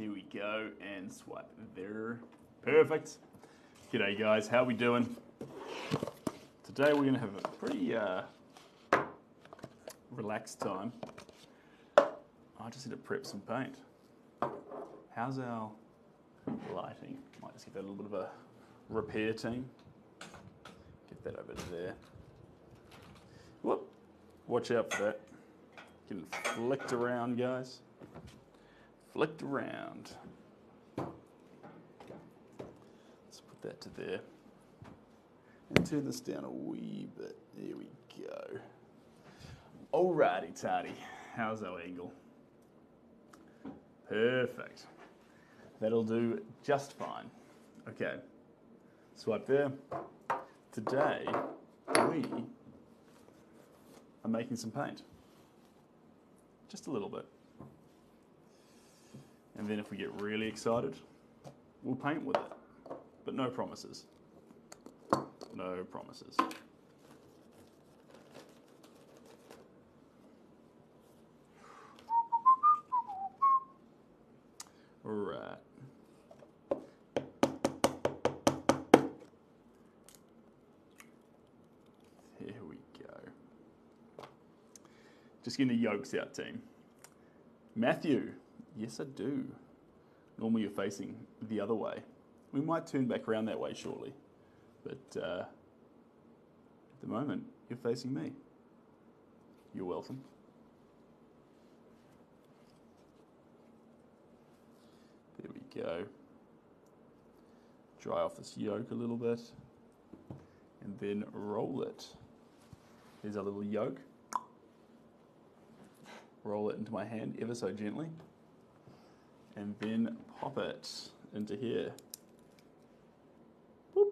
There we go, and swipe there. Perfect. G'day guys, how we doing? Today we're gonna have a pretty uh, relaxed time. I just need to prep some paint. How's our lighting? Might just give that a little bit of a repair team. Get that over there. Whoop. Watch out for that. Getting flicked around, guys. Flicked around. Let's put that to there. And turn this down a wee bit. There we go. Alrighty, tardy. How's our eagle? Perfect. That'll do just fine. Okay. Swipe there. Today, we are making some paint. Just a little bit. And then if we get really excited, we'll paint with it. But no promises. No promises. Right. Here we go. Just getting the yolks out, team. Matthew, yes, I do. Normally you're facing the other way. We might turn back around that way shortly, but uh, at the moment you're facing me. You're welcome. There we go. Dry off this yolk a little bit and then roll it. Here's a little yolk. Roll it into my hand ever so gently and then pop it into here. Boop.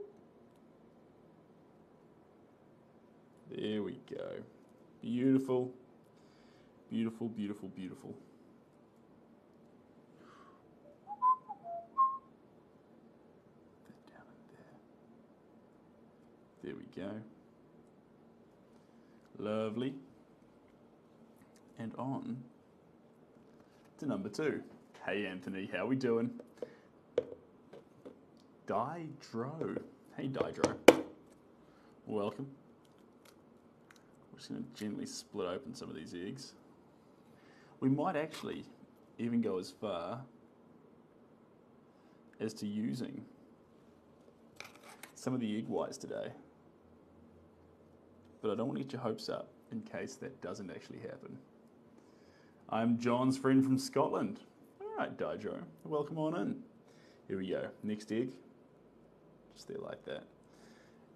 There we go. Beautiful, beautiful, beautiful, beautiful. There we go. Lovely. And on to number two. Hey Anthony, how we doing? Dydro. Hey Dydro. Welcome. We're just going to gently split open some of these eggs. We might actually even go as far as to using some of the egg whites today. But I don't want to get your hopes up in case that doesn't actually happen. I'm John's friend from Scotland. Right, Dydro, welcome on in. Here we go. Next egg. Just there like that.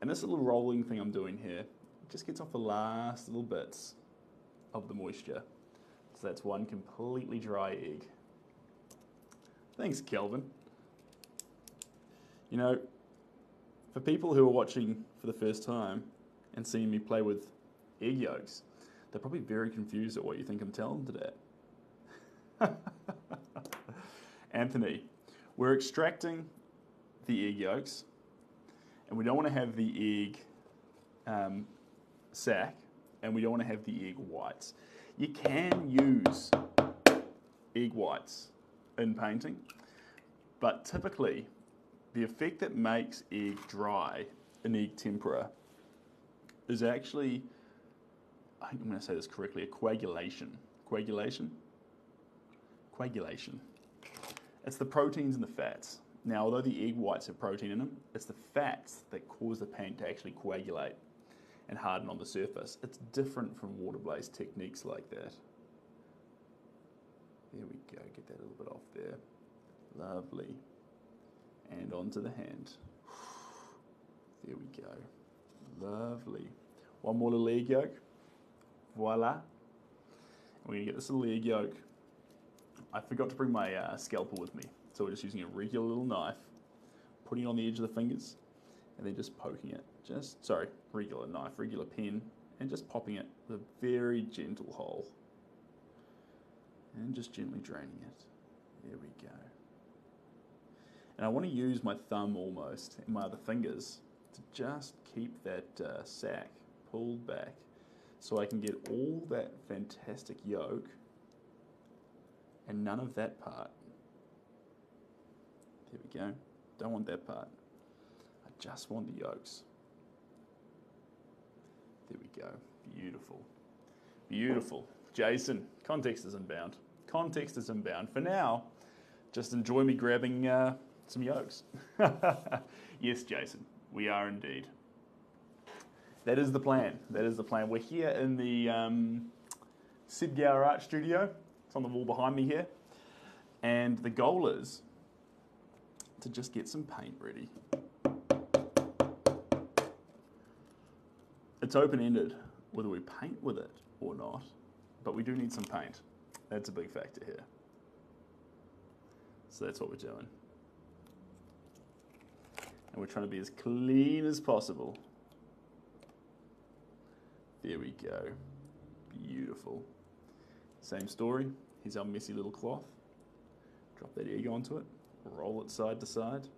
And this little rolling thing I'm doing here just gets off the last little bits of the moisture. So that's one completely dry egg. Thanks, Kelvin. You know, for people who are watching for the first time and seeing me play with egg yolks, they're probably very confused at what you think I'm telling them today. Anthony, we're extracting the egg yolks, and we don't want to have the egg um, sac, and we don't want to have the egg whites. You can use egg whites in painting, but typically the effect that makes egg dry in egg tempera is actually, I'm going to say this correctly, a coagulation. Coagulation? Coagulation. It's the proteins and the fats. Now, although the egg whites have protein in them, it's the fats that cause the paint to actually coagulate and harden on the surface. It's different from water-based techniques like that. There we go, get that a little bit off there. Lovely. And onto the hand. There we go. Lovely. One more little egg yolk. Voila. We're gonna get this little egg yolk. I forgot to bring my uh, scalpel with me, so we're just using a regular little knife, putting it on the edge of the fingers, and then just poking it. Just, sorry, regular knife, regular pen, and just popping it with a very gentle hole. And just gently draining it. There we go. And I want to use my thumb almost and my other fingers to just keep that uh, sac pulled back so I can get all that fantastic yolk and none of that part. There we go. Don't want that part. I just want the yolks. There we go. Beautiful. Beautiful. Jason, context is inbound. Context is inbound. For now, just enjoy me grabbing uh, some yolks. yes, Jason, we are indeed. That is the plan. That is the plan. We're here in the um, Seb Gower Art Studio. It's on the wall behind me here. And the goal is to just get some paint ready. It's open-ended whether we paint with it or not, but we do need some paint. That's a big factor here. So that's what we're doing. And we're trying to be as clean as possible. There we go. Beautiful. Same story. Here's our messy little cloth. Drop that egg onto it. Roll it side to side.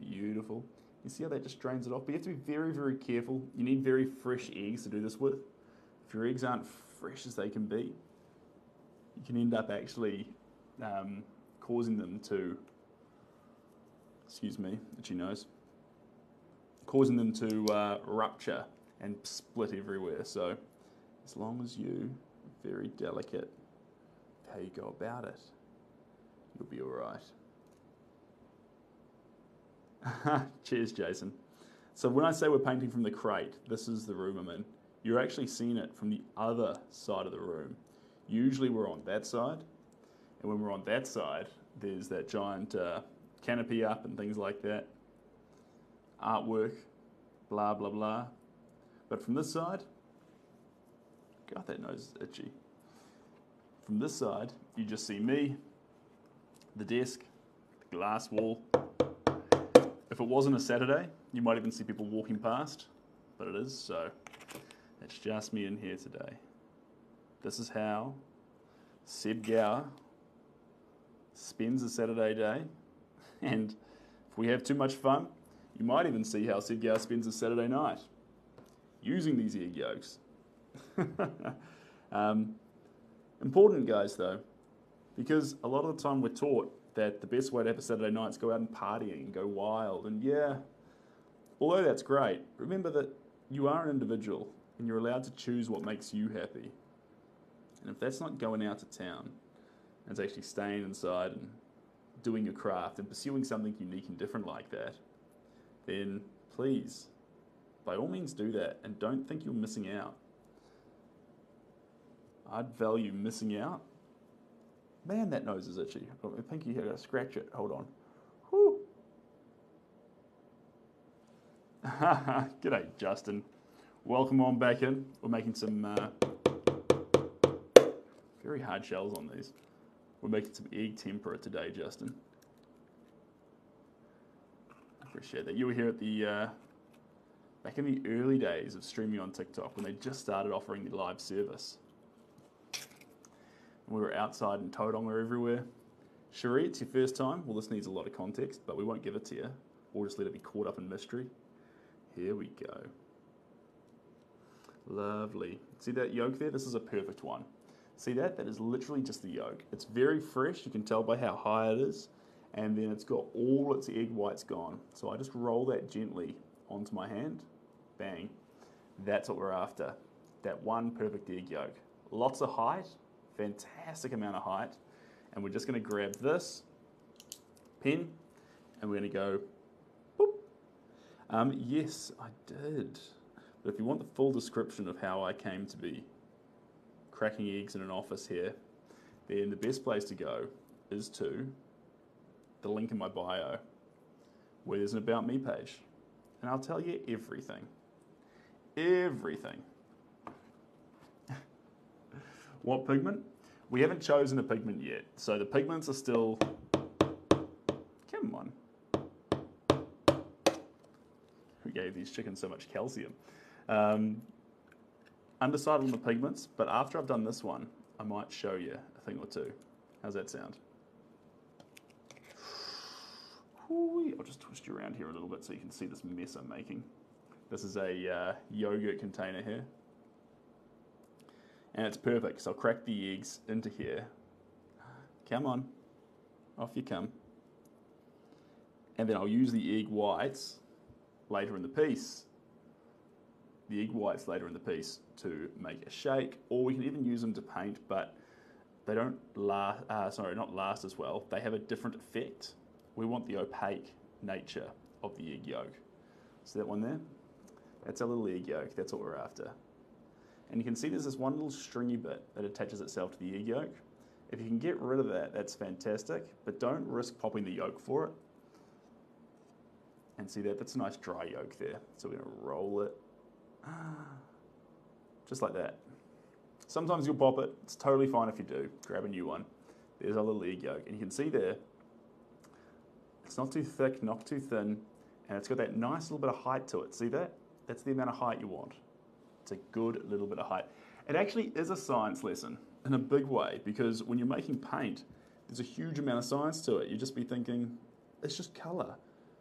Beautiful. You see how that just drains it off? But you have to be very, very careful. You need very fresh eggs to do this with. If your eggs aren't fresh as they can be, you can end up actually um, causing them to, excuse me, itchy nose, causing them to uh, rupture and split everywhere. So as long as you very delicate how you go about it, you'll be all right. Cheers, Jason. So when I say we're painting from the crate, this is the room I'm in. You're actually seeing it from the other side of the room. Usually we're on that side, and when we're on that side, there's that giant uh, canopy up and things like that. Artwork, blah, blah, blah. But from this side, God, that nose is itchy. From this side, you just see me, the desk, the glass wall, if it wasn't a Saturday, you might even see people walking past, but it is, so it's just me in here today. This is how Seb Gower spends a Saturday day, and if we have too much fun, you might even see how Seb Gower spends a Saturday night using these egg yolks. um, important, guys, though, because a lot of the time we're taught that the best way to have a Saturday night is go out and partying and go wild. And yeah, although that's great, remember that you are an individual and you're allowed to choose what makes you happy. And if that's not going out to town, and it's actually staying inside and doing your craft and pursuing something unique and different like that, then please, by all means, do that and don't think you're missing out. I'd value missing out Man, that nose is itchy. I've got my pinky here, I gotta scratch it. Hold on. Whew. G'day, Justin. Welcome on back in. We're making some uh, very hard shells on these. We're making some egg tempera today, Justin. Appreciate that. You were here at the uh, back in the early days of streaming on TikTok when they just started offering the live service we were outside in Tauranga everywhere. Cherie, it's your first time. Well, this needs a lot of context, but we won't give it to you. We'll just let it be caught up in mystery. Here we go. Lovely. See that yolk there? This is a perfect one. See that? That is literally just the yolk. It's very fresh. You can tell by how high it is. And then it's got all its egg whites gone. So I just roll that gently onto my hand. Bang. That's what we're after. That one perfect egg yolk. Lots of height, fantastic amount of height. And we're just going to grab this pin and we're going to go, boop. Um, yes, I did. But if you want the full description of how I came to be cracking eggs in an office here, then the best place to go is to the link in my bio where there's an About Me page. And I'll tell you everything. Everything. What pigment? We haven't chosen a pigment yet, so the pigments are still. Come on. Who gave these chickens so much calcium? Um, undecided on the pigments, but after I've done this one, I might show you a thing or two. How's that sound? I'll just twist you around here a little bit so you can see this mess I'm making. This is a uh, yogurt container here and it's perfect So I'll crack the eggs into here. Come on, off you come. and then I'll use the egg whites later in the piece. The egg whites later in the piece to make a shake, or we can even use them to paint, but they don't last, uh, sorry, not last as well. They have a different effect. We want the opaque nature of the egg yolk. See that one there? That's our little egg yolk, that's what we're after. And you can see there's this one little stringy bit that attaches itself to the egg yolk. If you can get rid of that, that's fantastic, but don't risk popping the yolk for it. And see that, that's a nice dry yolk there. So we're gonna roll it, just like that. Sometimes you'll pop it, it's totally fine if you do. Grab a new one. There's our little egg yolk, and you can see there, it's not too thick, not too thin, and it's got that nice little bit of height to it. See that? That's the amount of height you want. It's a good little bit of height. It actually is a science lesson in a big way because when you're making paint, there's a huge amount of science to it. You'd just be thinking, it's just colour.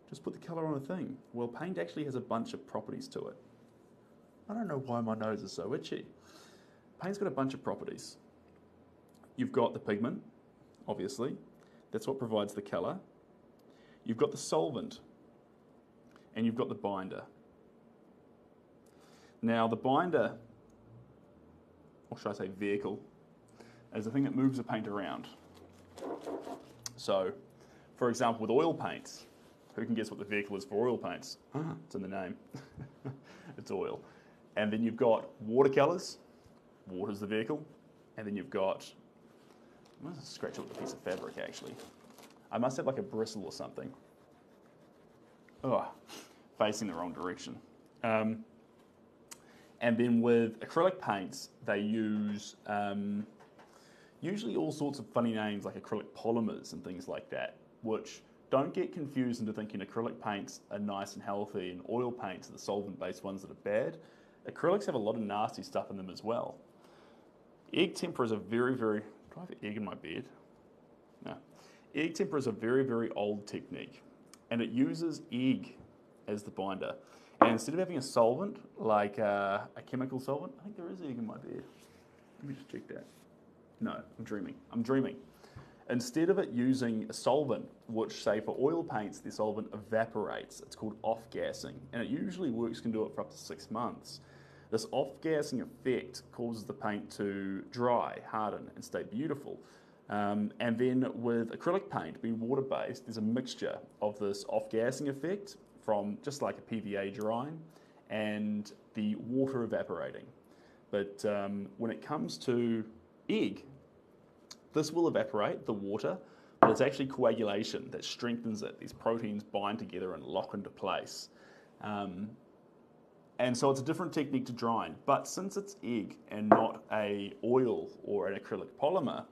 Just put the colour on a thing. Well, paint actually has a bunch of properties to it. I don't know why my nose is so itchy. Paint's got a bunch of properties. You've got the pigment, obviously. That's what provides the colour. You've got the solvent, and you've got the binder. Now, the binder, or should I say vehicle, is the thing that moves the paint around. So, for example, with oil paints, who can guess what the vehicle is for oil paints? it's in the name. it's oil. And then you've got watercolours, water's the vehicle. And then you've got, I'm going to scratch up a piece of fabric actually. I must have like a bristle or something. Oh, facing the wrong direction. Um, and then with acrylic paints, they use um, usually all sorts of funny names like acrylic polymers and things like that, which don't get confused into thinking acrylic paints are nice and healthy and oil paints are the solvent based ones that are bad. Acrylics have a lot of nasty stuff in them as well. Egg tempera is a very, very. Do I have egg in my beard? No. Egg tempera is a very, very old technique and it uses egg as the binder. And instead of having a solvent, like uh, a chemical solvent, I think there is egg in my beard. Let me just check that. No, I'm dreaming. I'm dreaming. Instead of it using a solvent, which say for oil paints, the solvent evaporates, it's called off-gassing, and it usually works, can do it for up to six months. This off-gassing effect causes the paint to dry, harden, and stay beautiful. Um, and then with acrylic paint being water-based, there's a mixture of this off-gassing effect from just like a PVA drying and the water evaporating. But um, when it comes to egg, this will evaporate, the water, but it's actually coagulation that strengthens it. These proteins bind together and lock into place. Um, and so it's a different technique to drying. But since it's egg and not a oil or an acrylic polymer,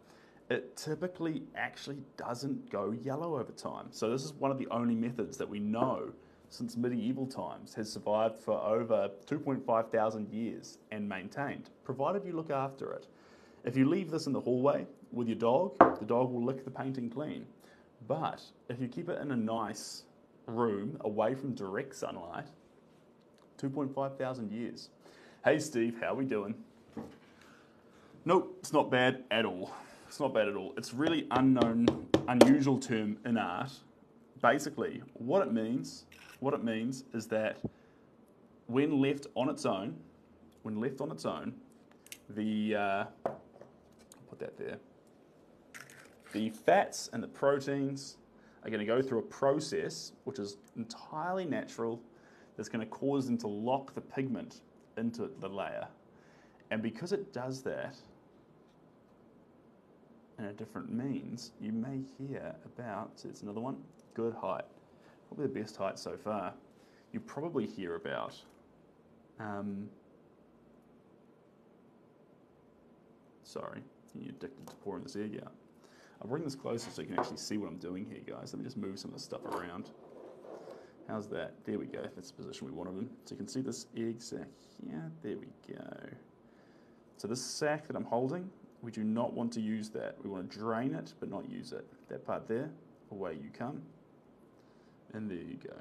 it typically actually doesn't go yellow over time. So this is one of the only methods that we know since medieval times has survived for over 2.5 thousand years and maintained, provided you look after it. If you leave this in the hallway with your dog, the dog will lick the painting clean. But if you keep it in a nice room away from direct sunlight, 2.5 thousand years. Hey Steve, how are we doing? Nope, it's not bad at all. It's not bad at all. It's really unknown, unusual term in art. Basically, what it means what it means is that when left on its own, when left on its own, the uh, put that there. The fats and the proteins are going to go through a process which is entirely natural that's going to cause them to lock the pigment into the layer. And because it does that in a different means, you may hear about, it's another one, good height probably the best height so far. You probably hear about um, sorry, you're addicted to pouring this egg out. I'll bring this closer so you can actually see what I'm doing here, guys. Let me just move some of the stuff around. How's that? There we go. That's the position we wanted them. So you can see this egg sac here. There we go. So this sac that I'm holding, we do not want to use that. We want to drain it, but not use it. That part there, away you come. And there you go.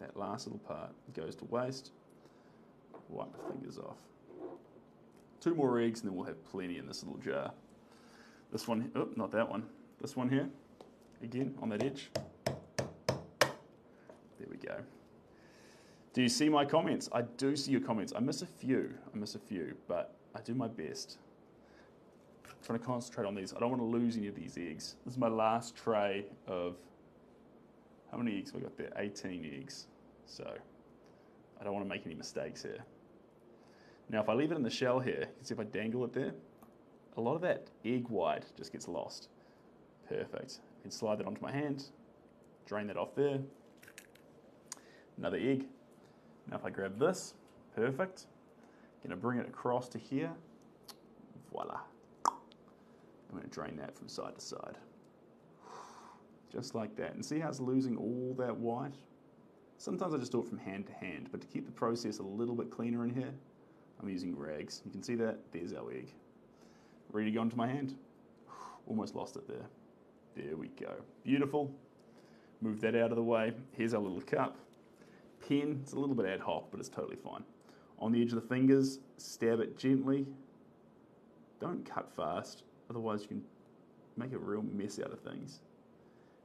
That last little part goes to waste. Wipe my fingers off. Two more eggs and then we'll have plenty in this little jar. This one, oh, not that one. This one here, again, on that edge. There we go. Do you see my comments? I do see your comments. I miss a few. I miss a few, but I do my best. I'm trying to concentrate on these. I don't want to lose any of these eggs. This is my last tray of how many eggs I got there? 18 eggs. So I don't want to make any mistakes here. Now, if I leave it in the shell here, you can see if I dangle it there, a lot of that egg white just gets lost. Perfect. And slide that onto my hand, drain that off there. Another egg. Now if I grab this, perfect. Gonna bring it across to here. Voila. I'm gonna drain that from side to side. Just like that. And see how it's losing all that white? Sometimes I just do it from hand to hand, but to keep the process a little bit cleaner in here, I'm using rags. You can see that, there's our egg. Ready to go into my hand. Almost lost it there. There we go. Beautiful. Move that out of the way. Here's our little cup. Pen, it's a little bit ad hoc, but it's totally fine. On the edge of the fingers, stab it gently. Don't cut fast, otherwise you can make a real mess out of things.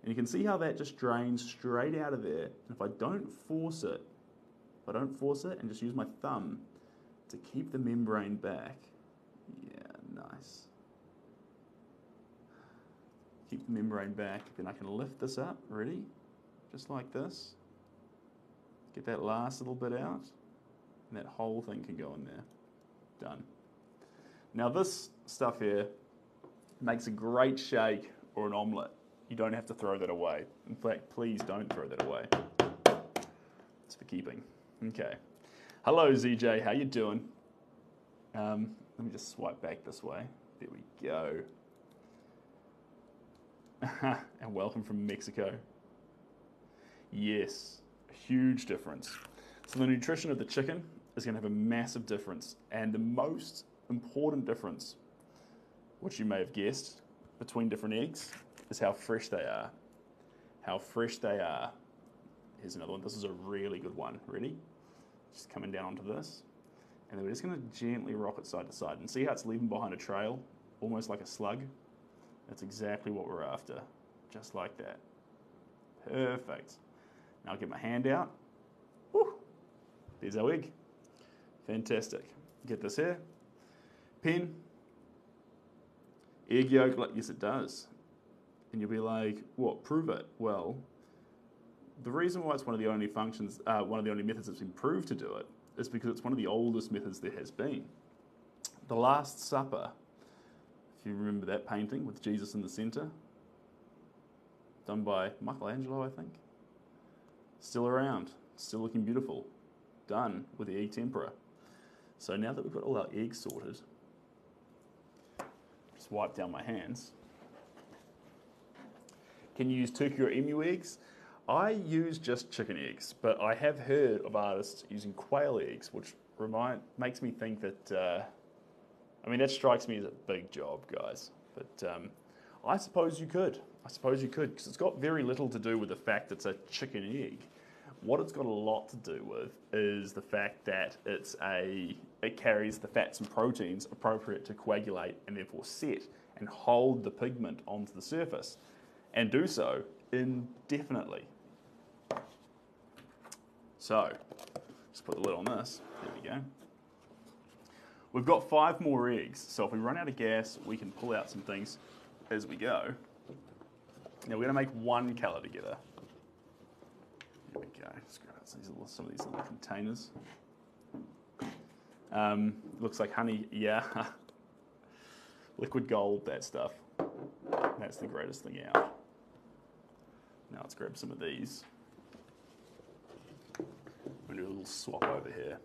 And you can see how that just drains straight out of there. And if I don't force it, if I don't force it and just use my thumb to keep the membrane back, yeah, nice. Keep the membrane back, then I can lift this up, ready? Just like this. Get that last little bit out, and that whole thing can go in there. Done. Now this stuff here makes a great shake or an omelette. You don't have to throw that away. In fact, please don't throw that away. It's for keeping. Okay. Hello, ZJ. How you doing? Um, let me just swipe back this way. There we go. and welcome from Mexico. Yes, huge difference. So the nutrition of the chicken is going to have a massive difference, and the most important difference, which you may have guessed, between different eggs is how fresh they are. How fresh they are. Here's another one. This is a really good one. Ready? Just coming down onto this. And then we're just going to gently rock it side to side. And see how it's leaving behind a trail? Almost like a slug. That's exactly what we're after. Just like that. Perfect. Now I'll get my hand out. Woo. There's our egg. Fantastic. Get this here. Pin. Egg yolk, yes it does. And you'll be like, what, prove it? Well, the reason why it's one of the only functions, uh, one of the only methods that's been proved to do it, is because it's one of the oldest methods there has been. The Last Supper, if you remember that painting with Jesus in the centre, done by Michelangelo, I think. Still around, still looking beautiful, done with the egg tempera. So now that we've got all our eggs sorted, just wipe down my hands. Can you use turkey or emu eggs? I use just chicken eggs, but I have heard of artists using quail eggs, which remind makes me think that. Uh, I mean, that strikes me as a big job, guys. But um, I suppose you could. I suppose you could, because it's got very little to do with the fact it's a chicken egg. What it's got a lot to do with is the fact that it's a it carries the fats and proteins appropriate to coagulate and therefore set and hold the pigment onto the surface, and do so indefinitely. So, just put the lid on this. There we go. We've got five more eggs, so if we run out of gas, we can pull out some things as we go. Now we're going to make one colour together. Here we go. Let's grab out some of these little, of these little containers. Um, looks like honey, yeah. Liquid gold, that stuff. That's the greatest thing out. Now let's grab some of these. I'm going to do a little swap over here.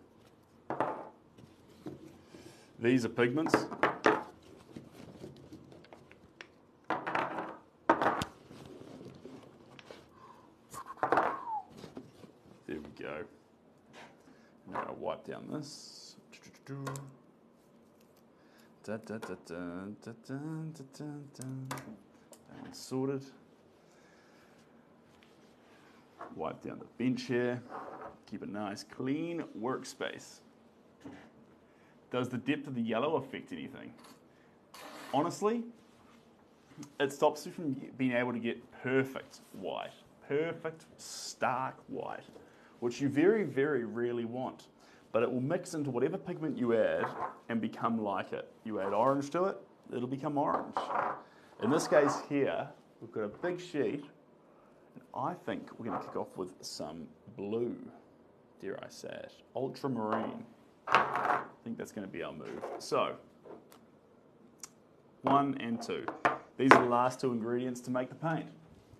These are pigments. There we go. I'm going to wipe down this. Da, da, da, da, da, da, da, da. That sorted. Wipe down the bench here. Keep a nice clean workspace. Does the depth of the yellow affect anything? Honestly, it stops you from being able to get perfect white, perfect stark white. which you very, very rarely want. But it will mix into whatever pigment you add and become like it. You add orange to it, it'll become orange. In this case here, we've got a big sheet, I think we're going to kick off with some blue, dare I say it, ultramarine. I think that's going to be our move. So, one and two. These are the last two ingredients to make the paint.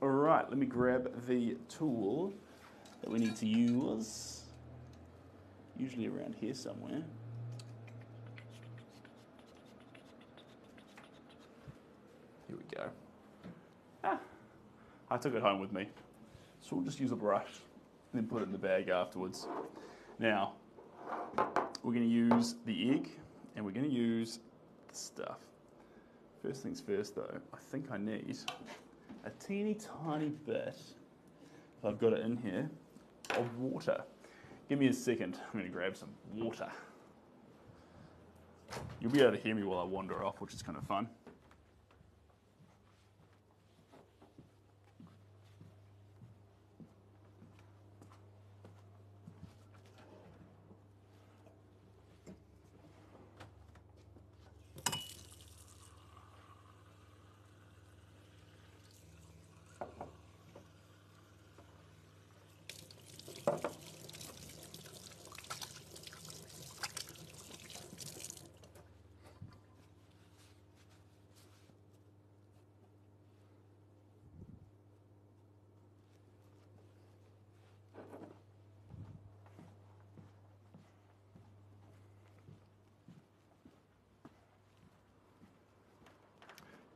All right, let me grab the tool that we need to use. Usually around here somewhere. Here we go. Ah, I took it home with me. So we'll just use a brush and then put it in the bag afterwards. Now, we're going to use the egg and we're going to use the stuff. First things first though, I think I need a teeny tiny bit, if I've got it in here, of water. Give me a second, I'm going to grab some water. You'll be able to hear me while I wander off, which is kind of fun.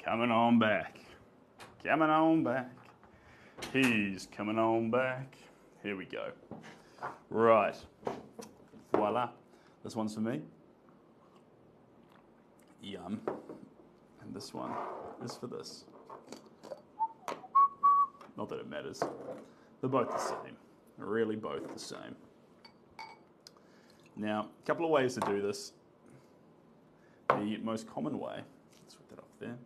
Coming on back. Coming on back. He's coming on back. Here we go. Right. Voila. This one's for me. Yum. And this one is for this. Not that it matters. They're both the same. Really both the same. Now, a couple of ways to do this. The most common way, let's put that off there,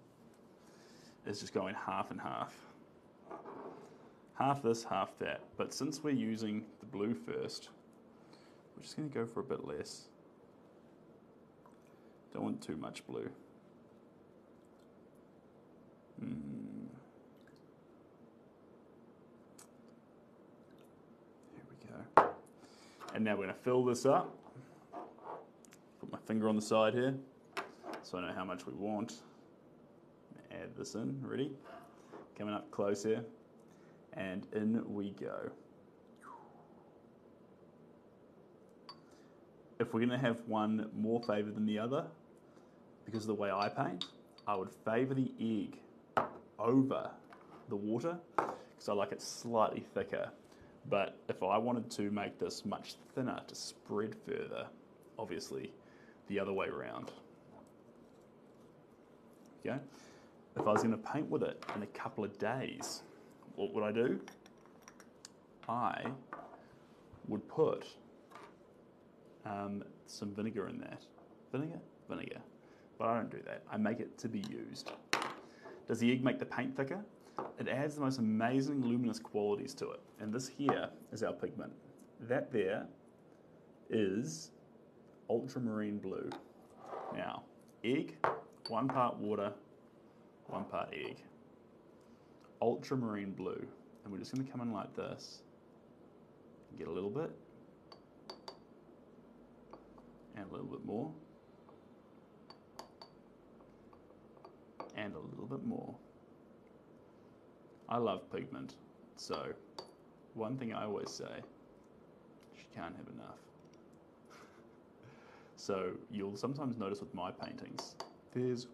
is just going half and half. Half this, half that. But since we're using the blue first, we're just going to go for a bit less. Don't want too much blue. Mm. Here we go. And now we're going to fill this up. Put my finger on the side here so I know how much we want add this in. Ready? Coming up close here. And in we go. If we're going to have one more favour than the other, because of the way I paint, I would favour the egg over the water because I like it slightly thicker. But if I wanted to make this much thinner to spread further, obviously the other way around. Okay? If I was going to paint with it in a couple of days, what would I do? I would put um, some vinegar in that. Vinegar? Vinegar. But I don't do that. I make it to be used. Does the egg make the paint thicker? It adds the most amazing luminous qualities to it. And this here is our pigment. That there is ultramarine blue. Now, egg, one part water, one part egg. Ultramarine blue. And we're just going to come in like this. Get a little bit. And a little bit more. And a little bit more. I love pigment. So, one thing I always say, she can't have enough. so, you'll sometimes notice with my paintings, there's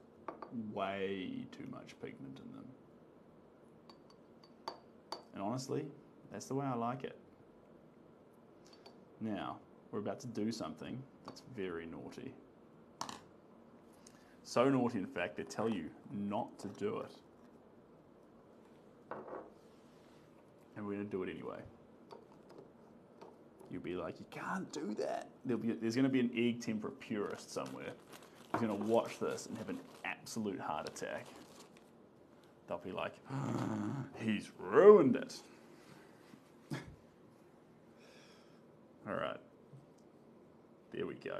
way too much pigment in them. And honestly, that's the way I like it. Now, we're about to do something that's very naughty. So naughty, in fact, they tell you not to do it. And we're going to do it anyway. You'll be like, you can't do that. Be, there's going to be an egg tempera purist somewhere who's going to watch this and have an absolute heart attack. They'll be like, he's ruined it. All right. There we go.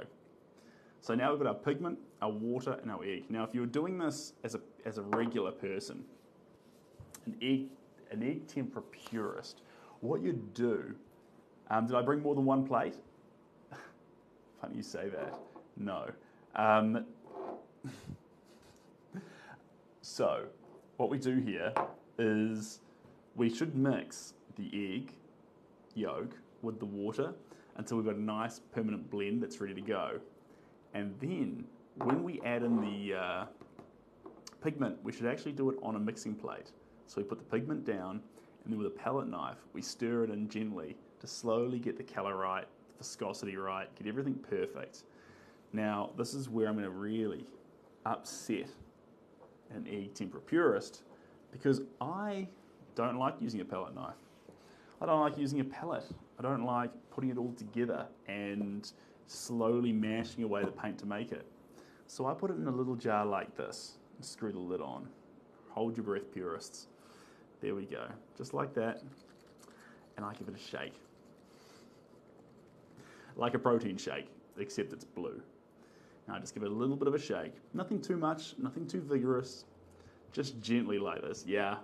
So now we've got our pigment, our water, and our egg. Now, if you were doing this as a, as a regular person, an egg, an egg tempera purist, what you'd do, um, did I bring more than one plate? Funny you say that. No. Um, so, what we do here is we should mix the egg yolk with the water until we've got a nice permanent blend that's ready to go. And then when we add in the uh, pigment, we should actually do it on a mixing plate. So we put the pigment down and then with a palette knife, we stir it in gently to slowly get the colour right, the viscosity right, get everything perfect. Now, this is where I'm going to really upset an e tempera purist because I don't like using a palette knife. I don't like using a palette. I don't like putting it all together and slowly mashing away the paint to make it. So I put it in a little jar like this and screw the lid on. Hold your breath, purists. There we go, just like that. And I give it a shake. Like a protein shake, except it's blue. Now just give it a little bit of a shake. Nothing too much, nothing too vigorous. Just gently like this. Yeah,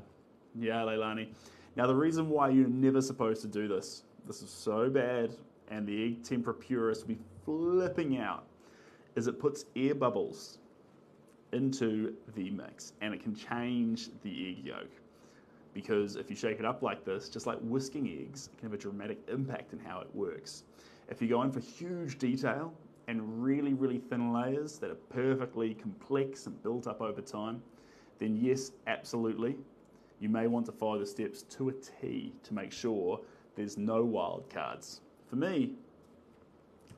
yeah, Leilani. Now the reason why you're never supposed to do this, this is so bad, and the egg tempera purist will be flipping out, is it puts air bubbles into the mix, and it can change the egg yolk. Because if you shake it up like this, just like whisking eggs, it can have a dramatic impact in how it works. If you go in for huge detail and really, really thin layers that are perfectly complex and built up over time, then yes, absolutely, you may want to follow the steps to a T to make sure there's no wild cards. For me,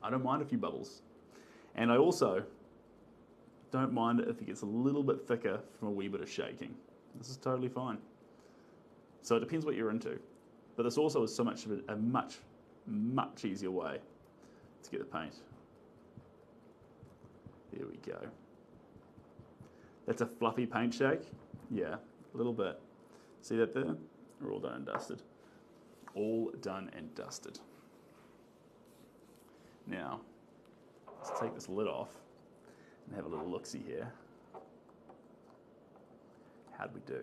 I don't mind a few bubbles. And I also don't mind it if it gets a little bit thicker from a wee bit of shaking. This is totally fine. So it depends what you're into. But this also is so much of a, a much, much easier way to get the paint. There we go. That's a fluffy paint shake. Yeah, a little bit. See that there? We're all done and dusted. All done and dusted. Now, let's take this lid off and have a little look-see here. How'd we do?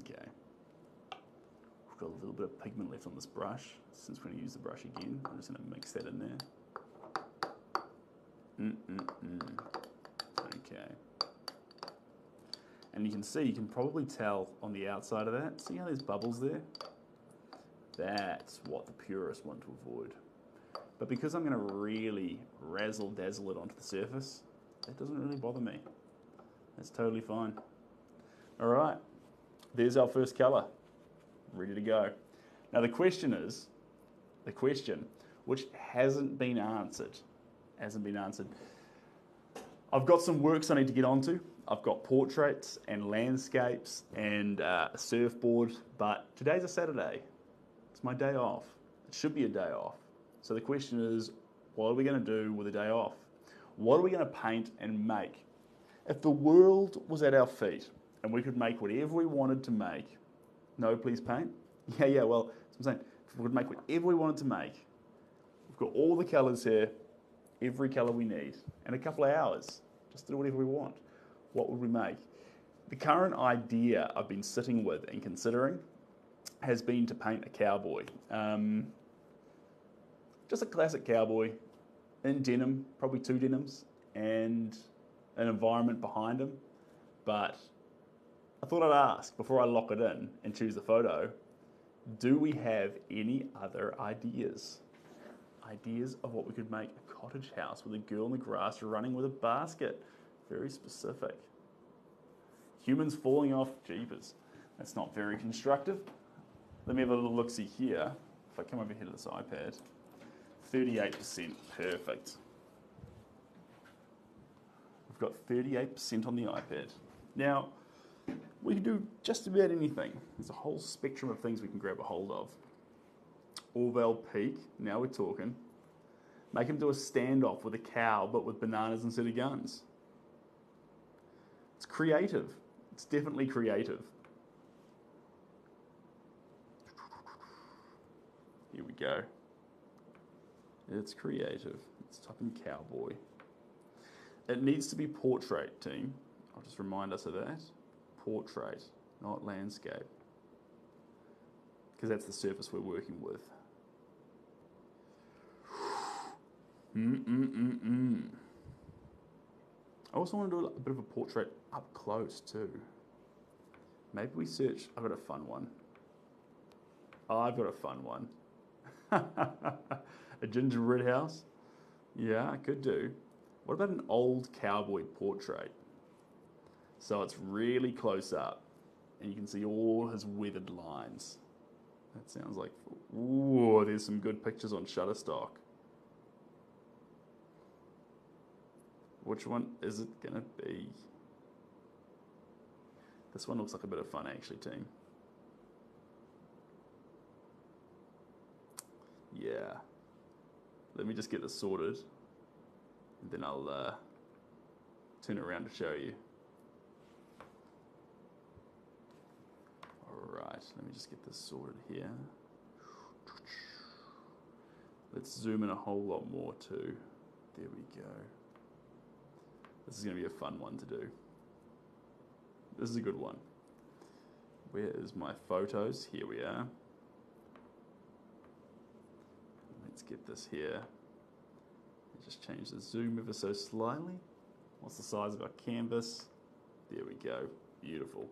Okay. We've got a little bit of pigment left on this brush. Since we're going to use the brush again, I'm just going to mix that in there. Mm-mm-mm. Okay. And you can see, you can probably tell on the outside of that, see how there's bubbles there? That's what the purists want to avoid. But because I'm going to really razzle dazzle it onto the surface, that doesn't really bother me. That's totally fine. All right, there's our first color, ready to go. Now the question is, the question, which hasn't been answered, hasn't been answered. I've got some works I need to get onto. I've got portraits and landscapes and uh, a surfboard, but today's a Saturday. It's my day off. It should be a day off. So the question is, what are we going to do with a day off? What are we going to paint and make? If the world was at our feet and we could make whatever we wanted to make, no, please paint? Yeah, yeah, well, I'm saying, we could make whatever we wanted to make, we've got all the colours here, every colour we need, and a couple of hours just to do whatever we want. What would we make? The current idea I've been sitting with and considering has been to paint a cowboy. Um, just a classic cowboy in denim, probably two denims, and an environment behind him. But I thought I'd ask before I lock it in and choose the photo do we have any other ideas? Ideas of what we could make a cottage house with a girl in the grass running with a basket. Very specific. Humans falling off jeepers. That's not very constructive. Let me have a little look see here. If I come over here to this iPad, 38%, perfect. We've got 38% on the iPad. Now, we can do just about anything. There's a whole spectrum of things we can grab a hold of. Orville Peck, now we're talking. Make him do a standoff with a cow, but with bananas instead of guns. It's creative. It's definitely creative. Here we go. It's creative. Let's type in cowboy. It needs to be portrait, team. I'll just remind us of that. Portrait, not landscape. Because that's the surface we're working with. Mm-mm-mm-mm. I also want to do a bit of a portrait up close too. Maybe we search. I've got a fun one. I've got a fun one. a gingerbread house? Yeah, I could do. What about an old cowboy portrait? So it's really close up and you can see all his weathered lines. That sounds like, ooh, there's some good pictures on Shutterstock. Which one is it gonna be? This one looks like a bit of fun actually, team. Yeah. Let me just get this sorted and then I'll uh, turn around to show you. Alright, let me just get this sorted here. Let's zoom in a whole lot more too. There we go. This is going to be a fun one to do. This is a good one. Where is my photos? Here we are. Let's get this here. Just change the zoom ever so slightly. What's the size of our canvas? There we go. Beautiful.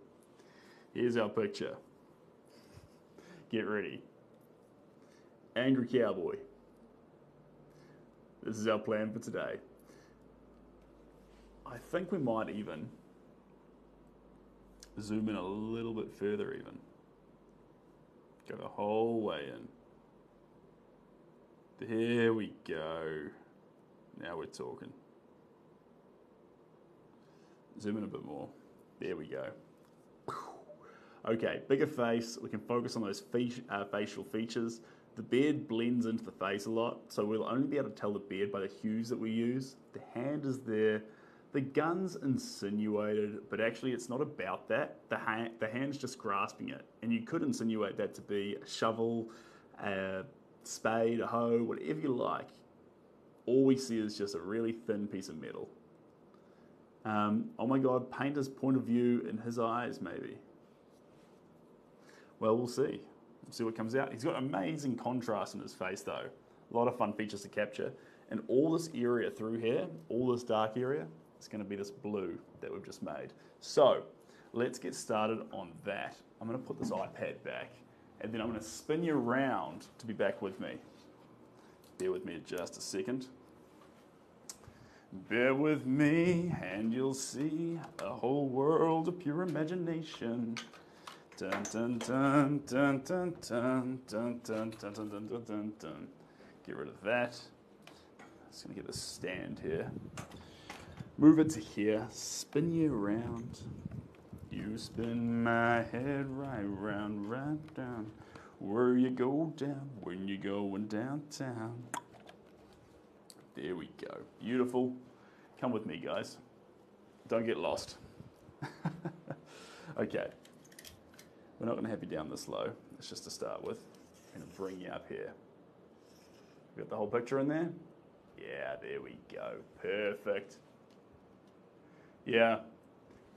Here's our picture. Get ready. Angry Cowboy. This is our plan for today. I think we might even zoom in a little bit further even. Go the whole way in. There we go. Now we're talking. Zoom in a bit more. There we go. Okay, bigger face. We can focus on those fe uh, facial features. The beard blends into the face a lot, so we'll only be able to tell the beard by the hues that we use. The hand is there. The gun's insinuated, but actually it's not about that. The, ha the hand's just grasping it. And you could insinuate that to be a shovel, a spade, a hoe, whatever you like all we see is just a really thin piece of metal. Um, oh my God, painter's point of view in his eyes, maybe. Well, we'll see. We'll see what comes out. He's got amazing contrast in his face, though. A lot of fun features to capture. And all this area through here, all this dark area, going to be this blue that we've just made. So let's get started on that. I'm going to put this iPad back, and then I'm going to spin you around to be back with me. Bear with me just a second. Bear with me, and you'll see a whole world of pure imagination. Get rid of that. Just gonna get a stand here. Move it to here. Spin you around. You spin my head right round, right down. Where you go down when you're going downtown. There we go. Beautiful. Come with me, guys. Don't get lost. okay. We're not going to have you down this low. It's just to start with. I'm going to bring you up here. We Got the whole picture in there? Yeah, there we go. Perfect. Yeah,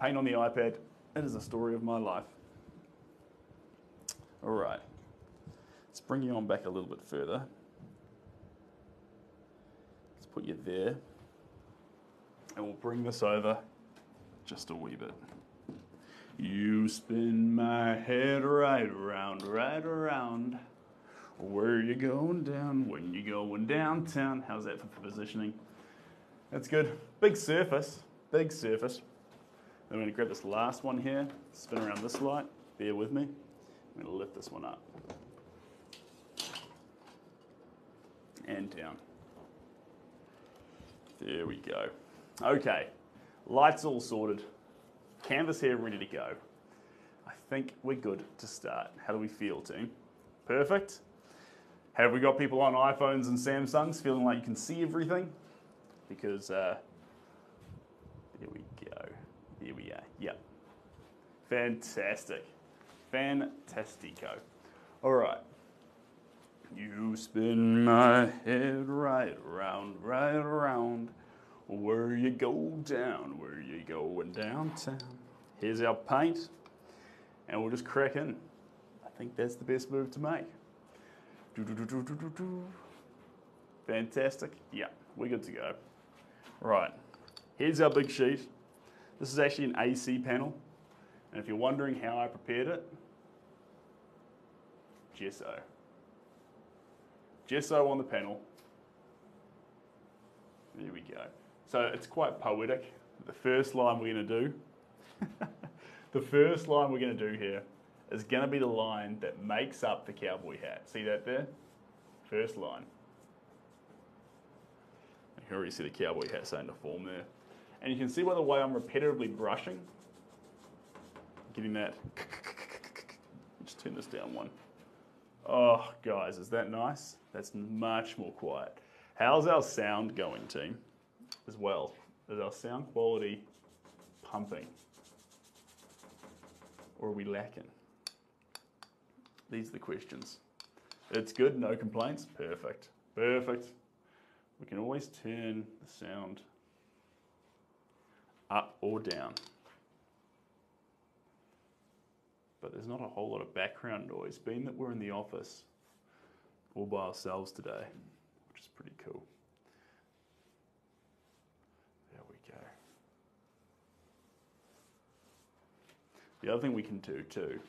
paint on the iPad. It is a story of my life. All right. Let's bring you on back a little bit further. Let's put you there. And we'll bring this over just a wee bit. You spin my head right around, right around. Where you going down when you going downtown? How's that for positioning? That's good. Big surface, big surface. I'm going to grab this last one here, spin around this light. Bear with me. I'm going to lift this one up. and down. There we go. Okay, lights all sorted. Canvas here ready to go. I think we're good to start. How do we feel, team? Perfect? Have we got people on iPhones and Samsungs feeling like you can see everything? Because, uh, there we go. Here we are. Yep. Fantastic. Fantastico. All right. You spin my head right around, right around. Where you go down, where you going downtown. Here's our paint, and we'll just crack in. I think that's the best move to make. Do, do, do, do, do, do. Fantastic. Yeah, we're good to go. Right, here's our big sheet. This is actually an AC panel. And if you're wondering how I prepared it, gesso. Gesso on the panel. There we go. So it's quite poetic. The first line we're going to do, the first line we're going to do here is going to be the line that makes up the cowboy hat. See that there? First line. You can already see the cowboy hat starting to form there. And you can see by the way I'm repetitively brushing, getting that. Just turn this down one. Oh, guys, is that nice? That's much more quiet. How's our sound going, team? As well, is our sound quality pumping? Or are we lacking? These are the questions. It's good, no complaints. Perfect. Perfect. We can always turn the sound up or down. But there's not a whole lot of background noise, being that we're in the office all by ourselves today, which is pretty cool. There we go. The other thing we can do too,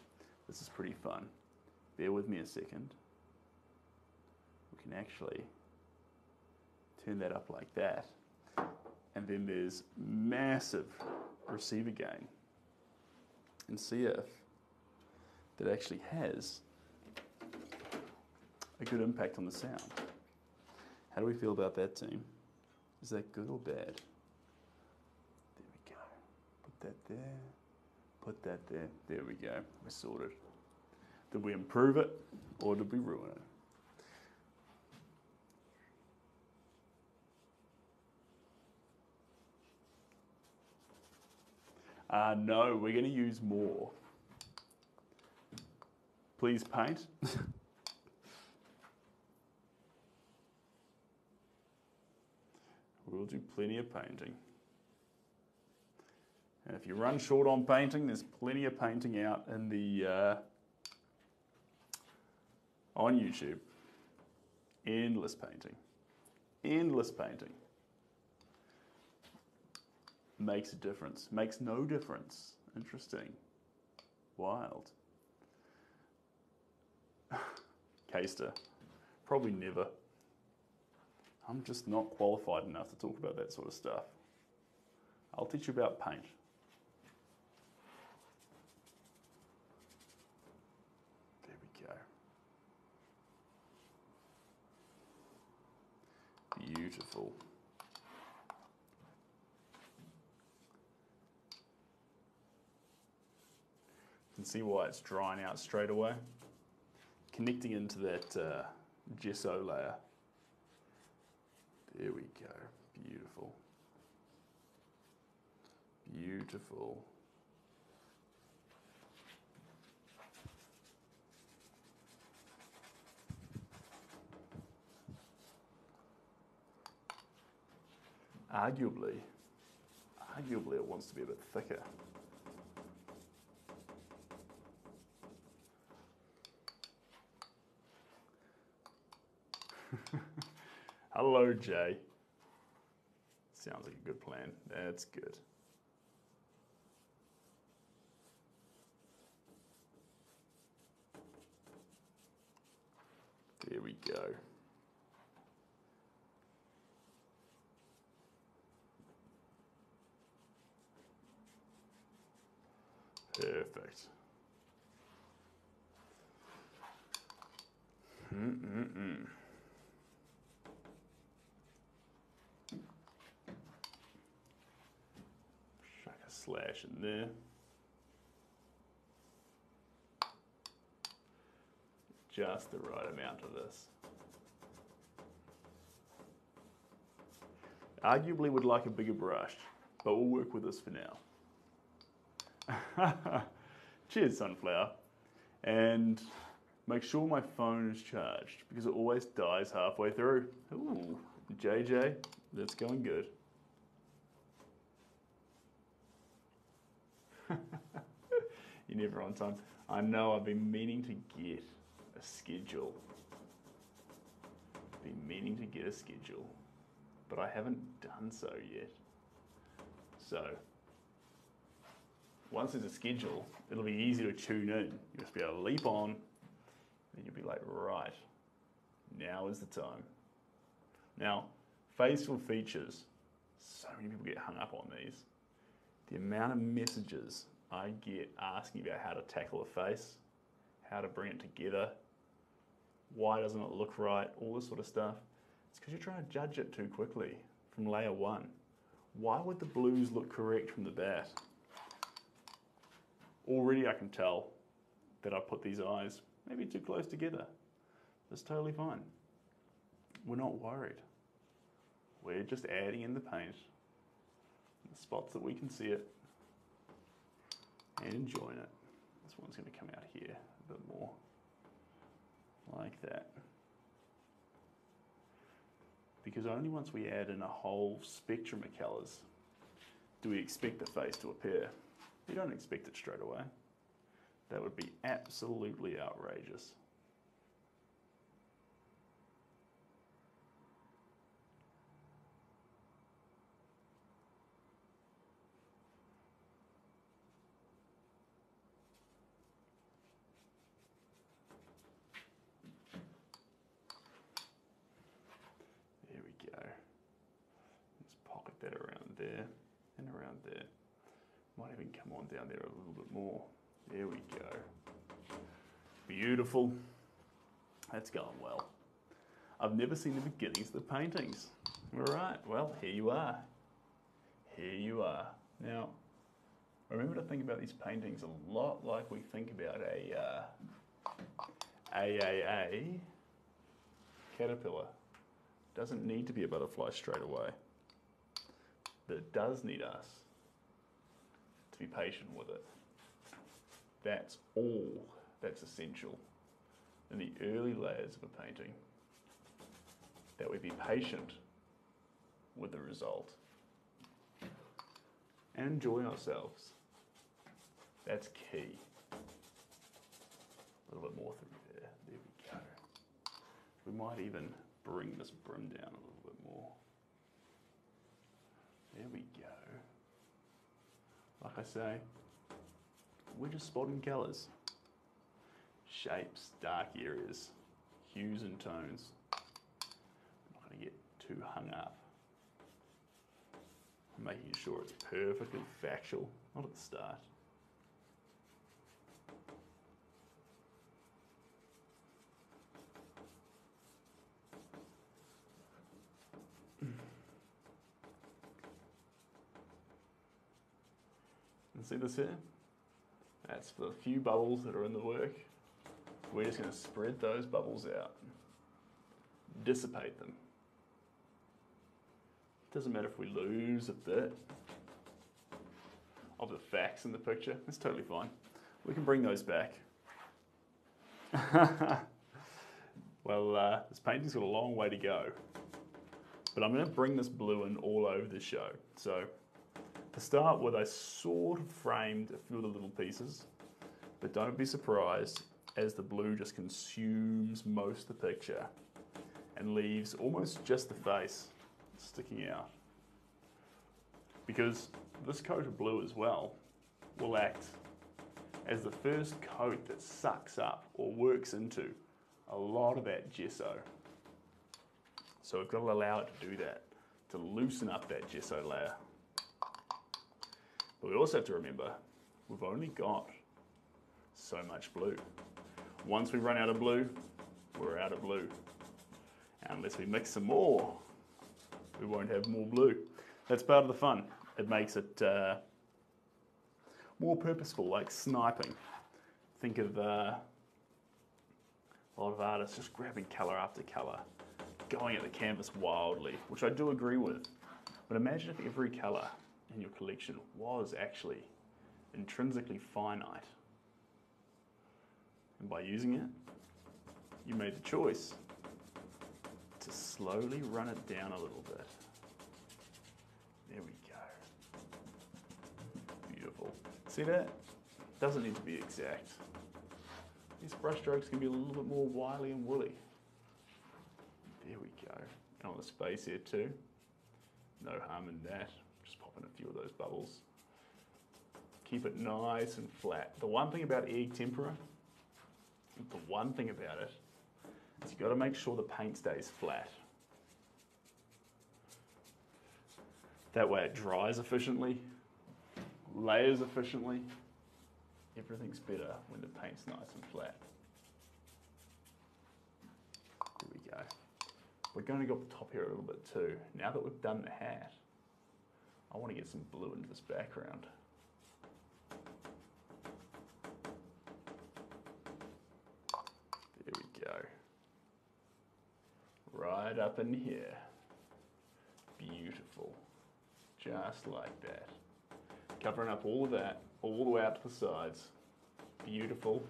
this is pretty fun. Bear with me a second. We can actually turn that up like that. And then there's massive receiver gain. And see if that actually has a good impact on the sound. How do we feel about that team? Is that good or bad? There we go. Put that there. Put that there. There we go. We're sorted. Did we improve it or did we ruin it? Uh, no, we're going to use more. Please paint. we'll do plenty of painting. And if you run short on painting, there's plenty of painting out in the uh, on YouTube. Endless painting. Endless painting. Makes a difference. Makes no difference. Interesting. Wild. Caster. Probably never. I'm just not qualified enough to talk about that sort of stuff. I'll teach you about paint. There we go. Beautiful. You can see why it's drying out straight away. Connecting into that uh, gesso layer. There we go. Beautiful. Beautiful. Arguably, arguably it wants to be a bit thicker. Hello, Jay. Sounds like a good plan. That's good. There we go. Perfect. Mm-mm-mm. Chuck a slash in there. Just the right amount of this. Arguably would like a bigger brush, but we'll work with this for now. Cheers, sunflower. And Make sure my phone is charged because it always dies halfway through. Ooh, JJ, that's going good. You're never on time. I know I've been meaning to get a schedule. Been meaning to get a schedule, but I haven't done so yet. So, once there's a schedule, it'll be easy to tune in. You'll just be able to leap on, and you'll be like, right, now is the time. Now, facial features, so many people get hung up on these. The amount of messages I get asking about how to tackle a face, how to bring it together, why doesn't it look right, all this sort of stuff. It's because you're trying to judge it too quickly from layer one. Why would the blues look correct from the bat? Already I can tell that I put these eyes maybe too close together. That's totally fine. We're not worried. We're just adding in the paint, in the spots that we can see it, and enjoying it. This one's going to come out here a bit more, like that. Because only once we add in a whole spectrum of colours do we expect the face to appear. You don't expect it straight away. That would be absolutely outrageous. There we go. Let's pocket that around there and around there. Might even come on down there a little bit more. There we go. Beautiful. That's going well. I've never seen the beginnings of the paintings. All right, well, here you are. Here you are. Now, remember to think about these paintings a lot like we think about a uh, AAA caterpillar. Doesn't need to be a butterfly straight away. But it does need us to be patient with it. That's all that's essential in the early layers of a painting. That we be patient with the result and enjoy ourselves. That's key. A little bit more through there. There we go. We might even bring this brim down a little bit more. There we. Like I say, we're just spotting colours, shapes, dark areas, hues and tones. I'm not going to get too hung up. I'm making sure it's perfectly factual, not at the start. See this here? That's the few bubbles that are in the work. We're just going to spread those bubbles out, dissipate them. Doesn't matter if we lose a bit of the facts in the picture, it's totally fine. We can bring those back. well, uh, this painting's got a long way to go, but I'm going to bring this blue in all over the show. So to start with, I sort of framed a few of the little pieces, but don't be surprised as the blue just consumes most of the picture and leaves almost just the face sticking out. Because this coat of blue as well will act as the first coat that sucks up or works into a lot of that gesso. So we've got to allow it to do that, to loosen up that gesso layer. But we also have to remember, we've only got so much blue. Once we run out of blue, we're out of blue. And unless we mix some more, we won't have more blue. That's part of the fun. It makes it uh, more purposeful, like sniping. Think of uh, a lot of artists just grabbing colour after colour, going at the canvas wildly, which I do agree with. But imagine if every colour in your collection was actually intrinsically finite. And by using it, you made the choice to slowly run it down a little bit. There we go. Beautiful. See that? Doesn't need to be exact. These brush strokes can be a little bit more wily and woolly. There we go. And on the space here too. No harm in that. Just pop in a few of those bubbles. Keep it nice and flat. The one thing about egg tempera, the one thing about it, is you've got to make sure the paint stays flat. That way it dries efficiently, layers efficiently. Everything's better when the paint's nice and flat. There we go. We're going to go up the top here a little bit too. Now that we've done the hat, I want to get some blue into this background. There we go. Right up in here. Beautiful. Just like that. Covering up all of that, all the way out to the sides. Beautiful.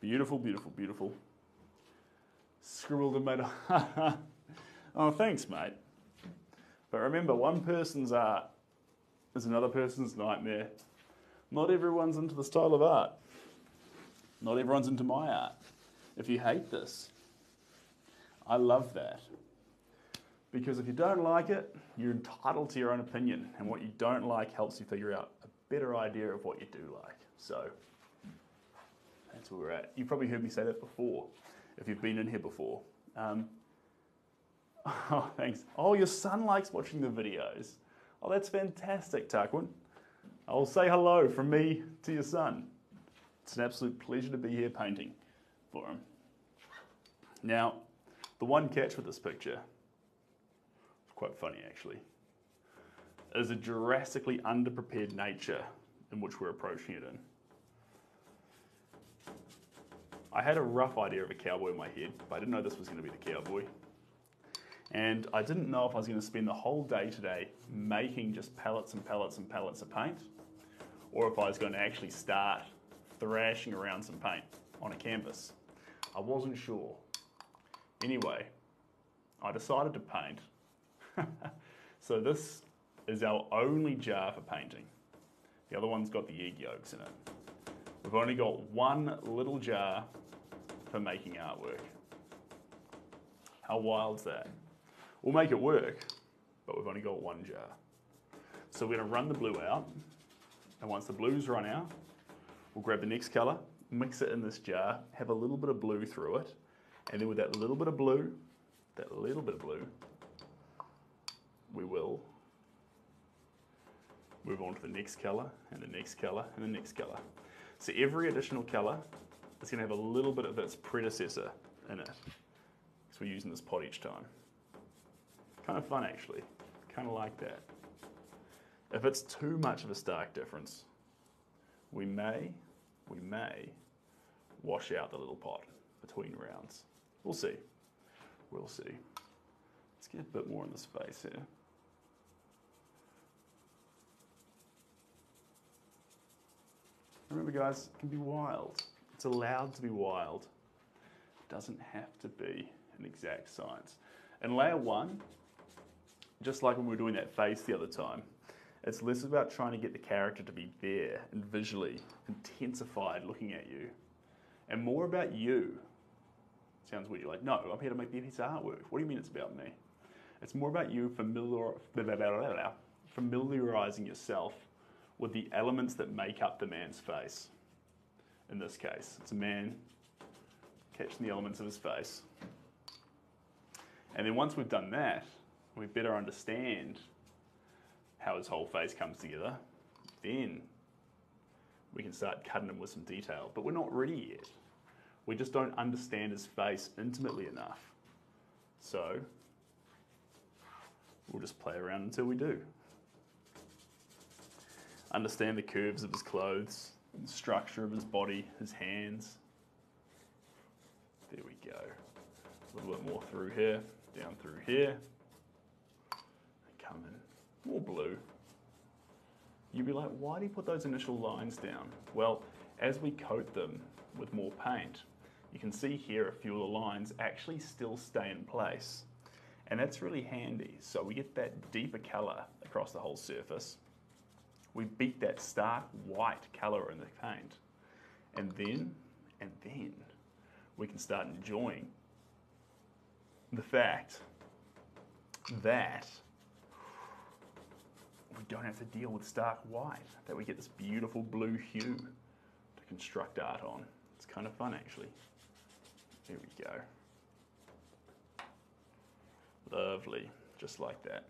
Beautiful, beautiful, beautiful. Scribbled a. oh, thanks, mate. But remember, one person's art is another person's nightmare. Not everyone's into the style of art. Not everyone's into my art. If you hate this, I love that. Because if you don't like it, you're entitled to your own opinion. And what you don't like helps you figure out a better idea of what you do like. So that's where we're at. You've probably heard me say that before, if you've been in here before. Um, oh, thanks. Oh, your son likes watching the videos. Oh, that's fantastic, Tarquin. I'll say hello from me to your son. It's an absolute pleasure to be here painting for him. Now, the one catch with this picture, it's quite funny actually, is a drastically underprepared nature in which we're approaching it in. I had a rough idea of a cowboy in my head, but I didn't know this was going to be the cowboy. And I didn't know if I was going to spend the whole day today making just pellets and pellets and pellets of paint, or if I was going to actually start thrashing around some paint on a canvas. I wasn't sure. Anyway, I decided to paint. so this is our only jar for painting. The other one's got the egg yolks in it. We've only got one little jar for making artwork. How wild's that? We'll make it work, but we've only got one jar. So we're gonna run the blue out, and once the blue's run out, we'll grab the next color, mix it in this jar, have a little bit of blue through it, and then with that little bit of blue, that little bit of blue, we will move on to the next color, and the next color, and the next color. So every additional color is gonna have a little bit of its predecessor in it. So we're using this pot each time. Kind of fun actually, kind of like that. If it's too much of a stark difference, we may, we may wash out the little pot between rounds. We'll see. We'll see. Let's get a bit more in the space here. Remember guys, it can be wild. It's allowed to be wild. It doesn't have to be an exact science. In layer one, just like when we were doing that face the other time, it's less about trying to get the character to be there and visually intensified looking at you, and more about you. Sounds weird. You're like, no, I'm here to make the piece of artwork. What do you mean it's about me? It's more about you familiar, familiarizing yourself with the elements that make up the man's face. In this case, it's a man catching the elements of his face. And then once we've done that, we better understand how his whole face comes together. Then we can start cutting him with some detail. But we're not ready yet. We just don't understand his face intimately enough. So we'll just play around until we do. Understand the curves of his clothes, the structure of his body, his hands. There we go. A little bit more through here, down through here. More blue. You'd be like, why do you put those initial lines down? Well, as we coat them with more paint, you can see here a few of the lines actually still stay in place. And that's really handy. So we get that deeper color across the whole surface. We beat that stark white color in the paint. And then, and then, we can start enjoying the fact that we don't have to deal with stark white, that we get this beautiful blue hue to construct art on. It's kind of fun actually. There we go. Lovely, just like that.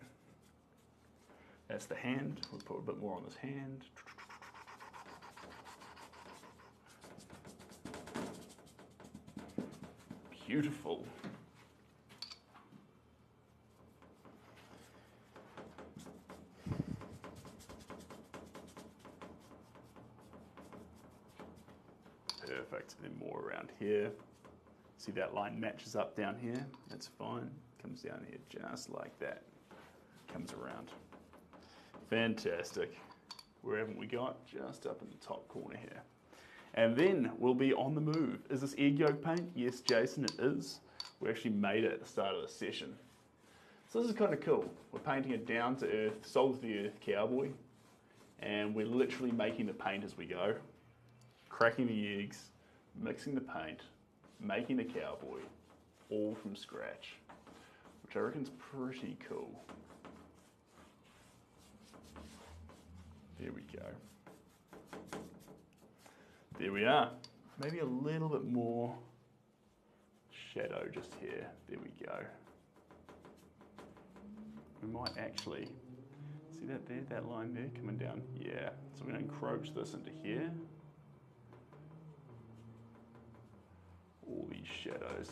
That's the hand. We'll put a bit more on this hand. Beautiful. Perfect. And then more around here. See that line matches up down here? That's fine. Comes down here just like that. Comes around. Fantastic. Where haven't we got? Just up in the top corner here. And then we'll be on the move. Is this egg yolk paint? Yes, Jason, it is. We actually made it at the start of the session. So this is kind of cool. We're painting a down to earth, soul to the earth cowboy. And we're literally making the paint as we go. Cracking the eggs, mixing the paint, making the cowboy, all from scratch. Which I reckon's pretty cool. There we go. There we are. Maybe a little bit more shadow just here. There we go. We might actually, see that there, that line there coming down? Yeah. So we're to encroach this into here. All these shadows.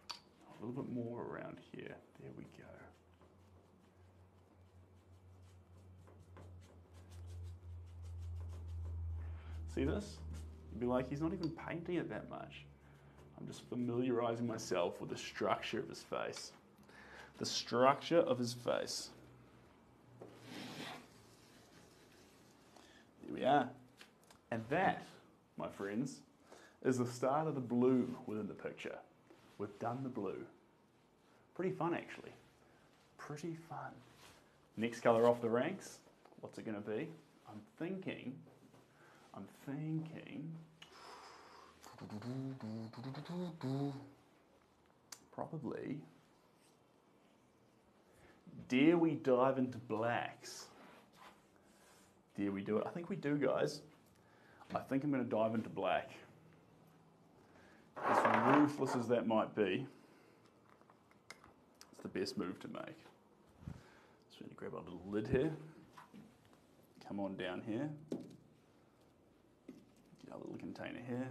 A little bit more around here. There we go. See this? You'd be like, he's not even painting it that much. I'm just familiarizing myself with the structure of his face. The structure of his face. Here we are. And that, my friends, is the start of the blue within the picture. We've done the blue. Pretty fun, actually. Pretty fun. Next color off the ranks, what's it going to be? I'm thinking I'm thinking probably dare we dive into blacks? Dare we do it? I think we do, guys. I think I'm going to dive into black. As ruthless as that might be, it's the best move to make. So we need to grab our little lid here. Come on down here get our little container here.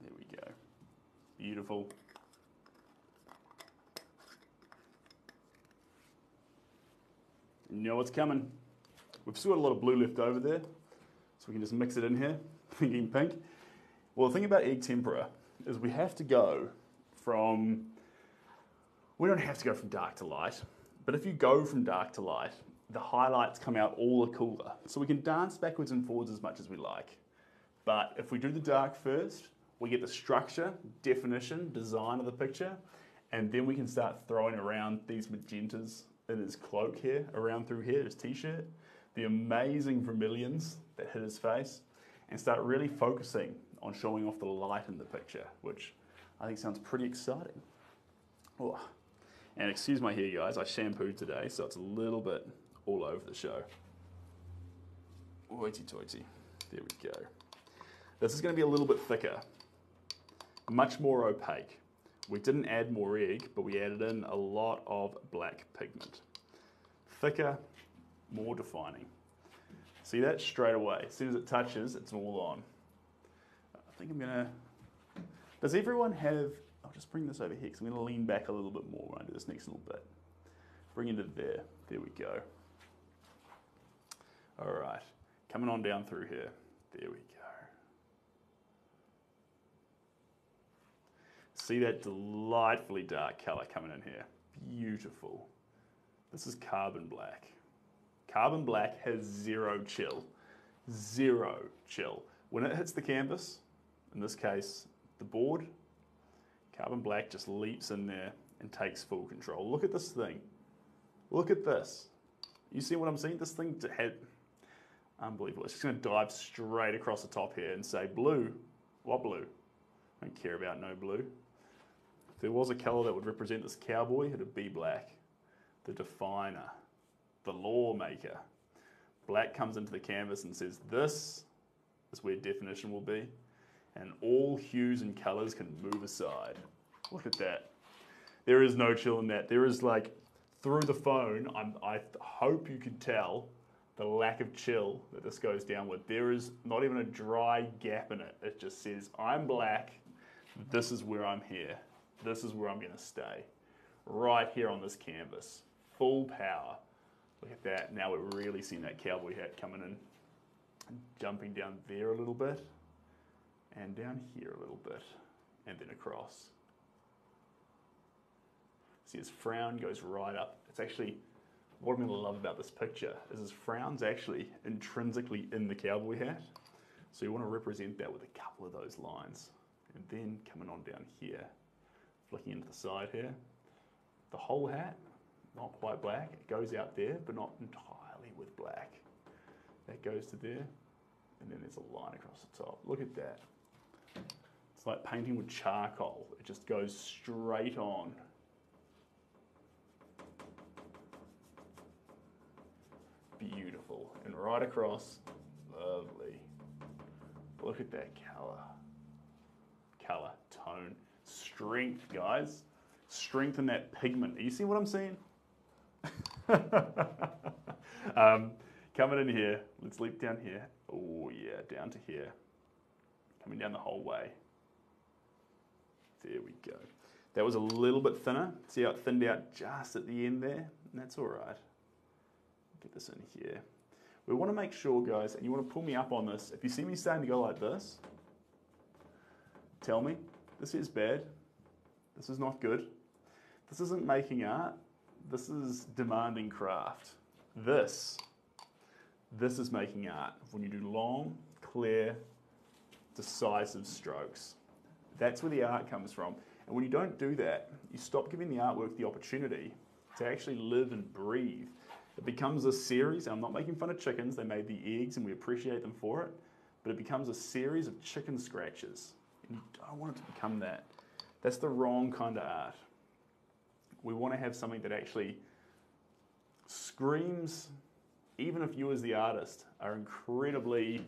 There we go. Beautiful. You know what's coming. We've still got a lot of blue left over there, so we can just mix it in here, thinking pink. Well, the thing about egg tempera is we have to go from, we don't have to go from dark to light. But if you go from dark to light, the highlights come out all the cooler. So we can dance backwards and forwards as much as we like. But if we do the dark first, we get the structure, definition, design of the picture, and then we can start throwing around these magentas in his cloak here, around through here, his t-shirt, the amazing vermilions that hit his face, and start really focusing on showing off the light in the picture, which I think sounds pretty exciting. Oh. And excuse my hair, guys, I shampooed today, so it's a little bit all over the show. Hoity toity. There we go. This is going to be a little bit thicker, much more opaque. We didn't add more egg, but we added in a lot of black pigment. Thicker, more defining. See that straight away. As soon as it touches, it's all on. I think I'm gonna. Does everyone have I'll just bring this over here because I'm to lean back a little bit more when I do this next little bit. Bring it to there. There we go. All right. Coming on down through here. There we go. See that delightfully dark color coming in here. Beautiful. This is carbon black. Carbon black has zero chill. Zero chill. When it hits the canvas, in this case, the board, carbon black just leaps in there and takes full control. Look at this thing. Look at this. You see what I'm saying? This thing to had unbelievable. It's just going to dive straight across the top here and say blue. What blue? I don't care about no blue. If there was a colour that would represent this cowboy, it'd be black. The definer, the lawmaker. Black comes into the canvas and says, This is where definition will be. And all hues and colours can move aside. Look at that. There is no chill in that. There is like, through the phone, I'm, I hope you can tell the lack of chill that this goes down with. There is not even a dry gap in it. It just says, I'm black. This is where I'm here. This is where I'm going to stay. Right here on this canvas. Full power. Look at that. Now we're really seeing that cowboy hat coming in. Jumping down there a little bit. And down here a little bit. And then across. See his frown goes right up. It's actually, what I'm going to love about this picture is his frown's actually intrinsically in the cowboy hat. So you want to represent that with a couple of those lines. And then coming on down here, flicking into the side here, the whole hat, not quite black, it goes out there, but not entirely with black. That goes to there, and then there's a line across the top. Look at that. It's like painting with charcoal. It just goes straight on. Beautiful. And right across, lovely. Look at that colour color, tone, strength, guys. Strengthen that pigment. You see what I'm saying? um, coming in here, let's leap down here. Oh yeah, down to here. Coming down the whole way. There we go. That was a little bit thinner. See how it thinned out just at the end there? That's all right. Get this in here. We want to make sure, guys, and you want to pull me up on this. If you see me starting to go like this, tell me this is bad, this is not good, this isn't making art, this is demanding craft. This, this is making art. When you do long, clear, decisive strokes. That's where the art comes from. And when you don't do that, you stop giving the artwork the opportunity to actually live and breathe. It becomes a series, I'm not making fun of chickens, they made the eggs and we appreciate them for it, but it becomes a series of chicken scratches. And you don't want it to become that. That's the wrong kind of art. We want to have something that actually screams, even if you as the artist are incredibly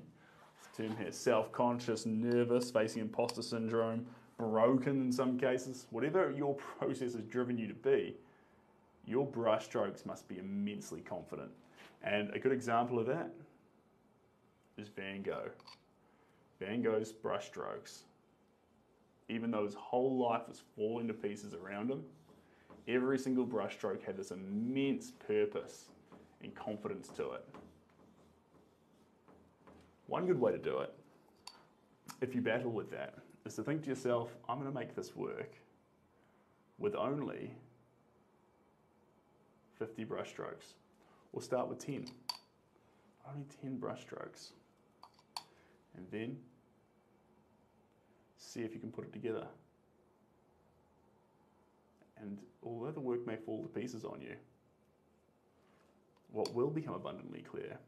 term here, self-conscious, nervous, facing imposter syndrome, broken in some cases, whatever your process has driven you to be, your brushstrokes must be immensely confident. And a good example of that is Van Gogh. Van Gogh's brushstrokes even though his whole life was falling to pieces around him, every single brushstroke had this immense purpose and confidence to it. One good way to do it, if you battle with that, is to think to yourself, I'm going to make this work with only 50 brushstrokes. We'll start with 10. Only 10 brushstrokes. And then see if you can put it together. And although the work may fall to pieces on you, what will become abundantly clear,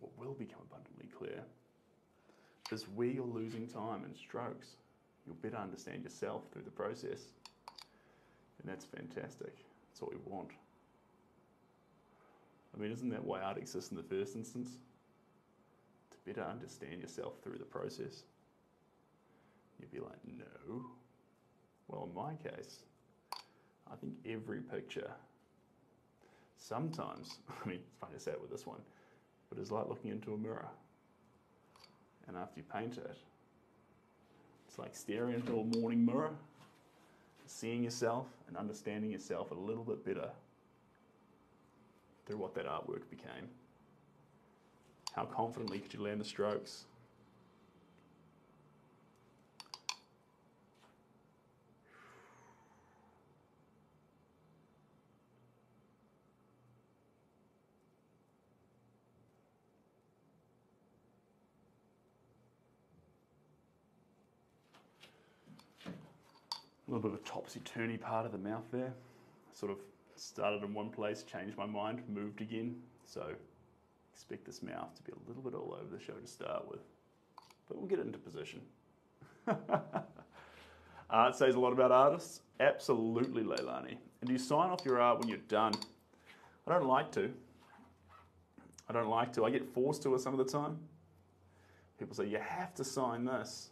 what will become abundantly clear, is where you're losing time and strokes. You'll better understand yourself through the process. And that's fantastic. That's what we want. I mean, isn't that why art exists in the first instance? To better understand yourself through the process. You'd be like, no. Well, in my case, I think every picture, sometimes, I mean, it's funny to say it with this one, but it's like looking into a mirror. And after you paint it, it's like staring into a morning mirror, seeing yourself and understanding yourself a little bit better through what that artwork became. How confidently could you land the strokes? Little bit of a topsy-turvy part of the mouth there. Sort of started in one place, changed my mind, moved again. So expect this mouth to be a little bit all over the show to start with. But we'll get it into position. art says a lot about artists. Absolutely, Leilani. And do you sign off your art when you're done? I don't like to. I don't like to. I get forced to it some of the time. People say, you have to sign this.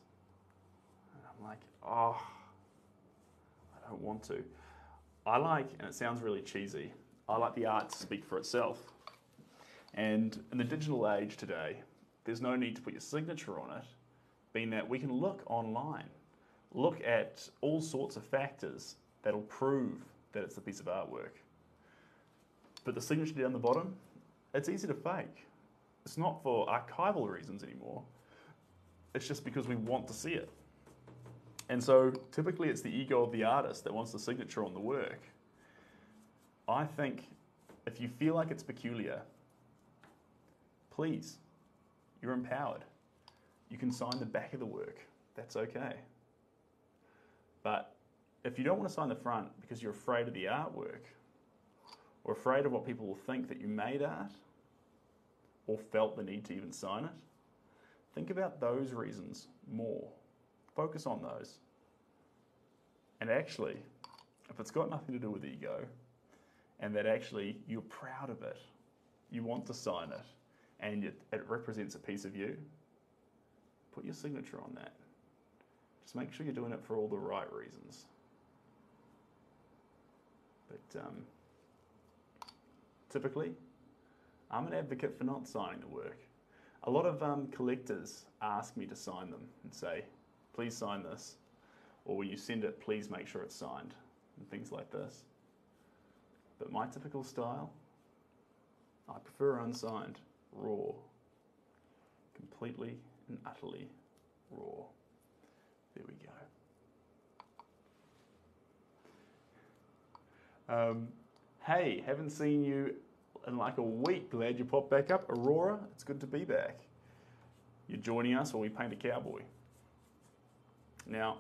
And I'm like, oh, don't want to. I like, and it sounds really cheesy, I like the art to speak for itself. And in the digital age today, there's no need to put your signature on it, being that we can look online, look at all sorts of factors that'll prove that it's a piece of artwork. But the signature down the bottom, it's easy to fake. It's not for archival reasons anymore. It's just because we want to see it. And so typically it's the ego of the artist that wants the signature on the work. I think if you feel like it's peculiar, please, you're empowered. You can sign the back of the work. That's okay. But if you don't want to sign the front because you're afraid of the artwork, or afraid of what people will think that you made art, or felt the need to even sign it, think about those reasons more. Focus on those. And actually, if it's got nothing to do with ego, and that actually you're proud of it, you want to sign it, and it, it represents a piece of you, put your signature on that. Just make sure you're doing it for all the right reasons. But um, typically, I'm an advocate for not signing the work. A lot of um, collectors ask me to sign them and say, please sign this. Or when you send it, please make sure it's signed, and things like this. But my typical style, I prefer unsigned, raw, completely and utterly raw. There we go. Um, hey, haven't seen you in like a week. Glad you popped back up. Aurora, it's good to be back. You're joining us while we paint a cowboy. Now,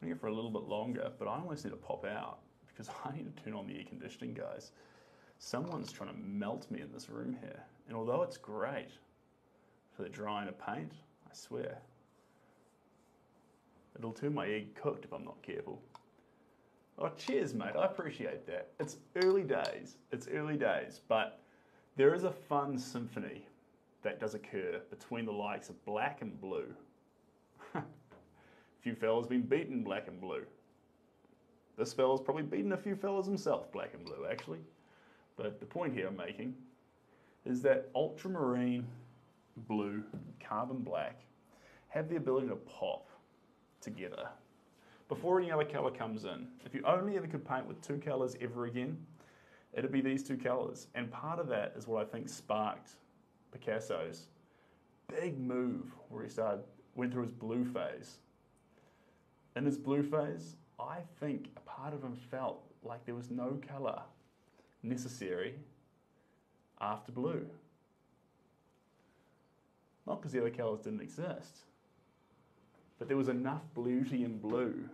I'm here for a little bit longer, but I almost need to pop out because I need to turn on the air conditioning, guys. Someone's trying to melt me in this room here. And although it's great for the drying of paint, I swear, it'll turn my egg cooked if I'm not careful. Oh, cheers, mate. I appreciate that. It's early days. It's early days, but there is a fun symphony that does occur between the likes of black and blue. few fellas been beaten black and blue. This fella's probably beaten a few fellas himself, black and blue, actually. But the point here I'm making is that ultramarine blue, carbon black have the ability to pop together before any other colour comes in. If you only ever could paint with two colours ever again, it'd be these two colours. And part of that is what I think sparked Picasso's big move where he started went through his blue phase. In his blue phase, I think a part of him felt like there was no colour necessary after blue. Not because the other colours didn't exist, but there was enough beauty in blue,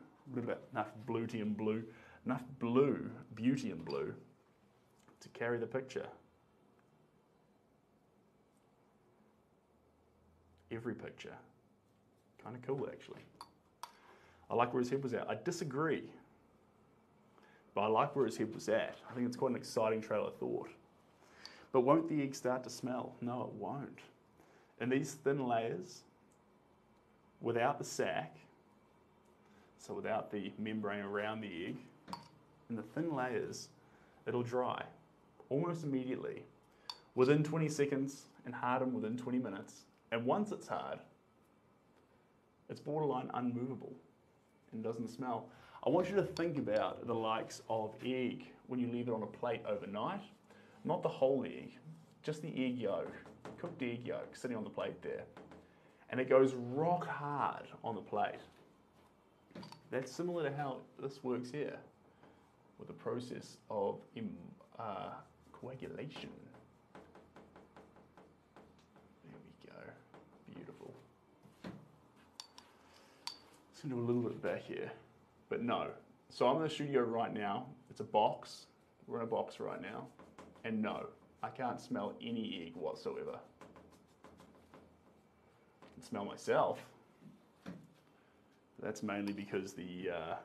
enough beauty in blue, enough blue, beauty in blue, to carry the picture. Every picture. Kind of cool, actually. I like where his head was at. I disagree, but I like where his head was at. I think it's quite an exciting trail of thought. But won't the egg start to smell? No, it won't. In these thin layers, without the sac, so without the membrane around the egg, in the thin layers, it'll dry almost immediately, within 20 seconds, and harden within 20 minutes. And once it's hard, it's borderline unmovable and doesn't smell. I want you to think about the likes of egg when you leave it on a plate overnight. Not the whole egg, just the egg yolk, cooked egg yolk sitting on the plate there and it goes rock hard on the plate. That's similar to how this works here with the process of uh, coagulation. Let's do a little bit back here. But no, So I'm in the studio right now. It's a box. We're in a box right now. And no, I can't smell any egg whatsoever. I can smell myself. That's mainly because the uh,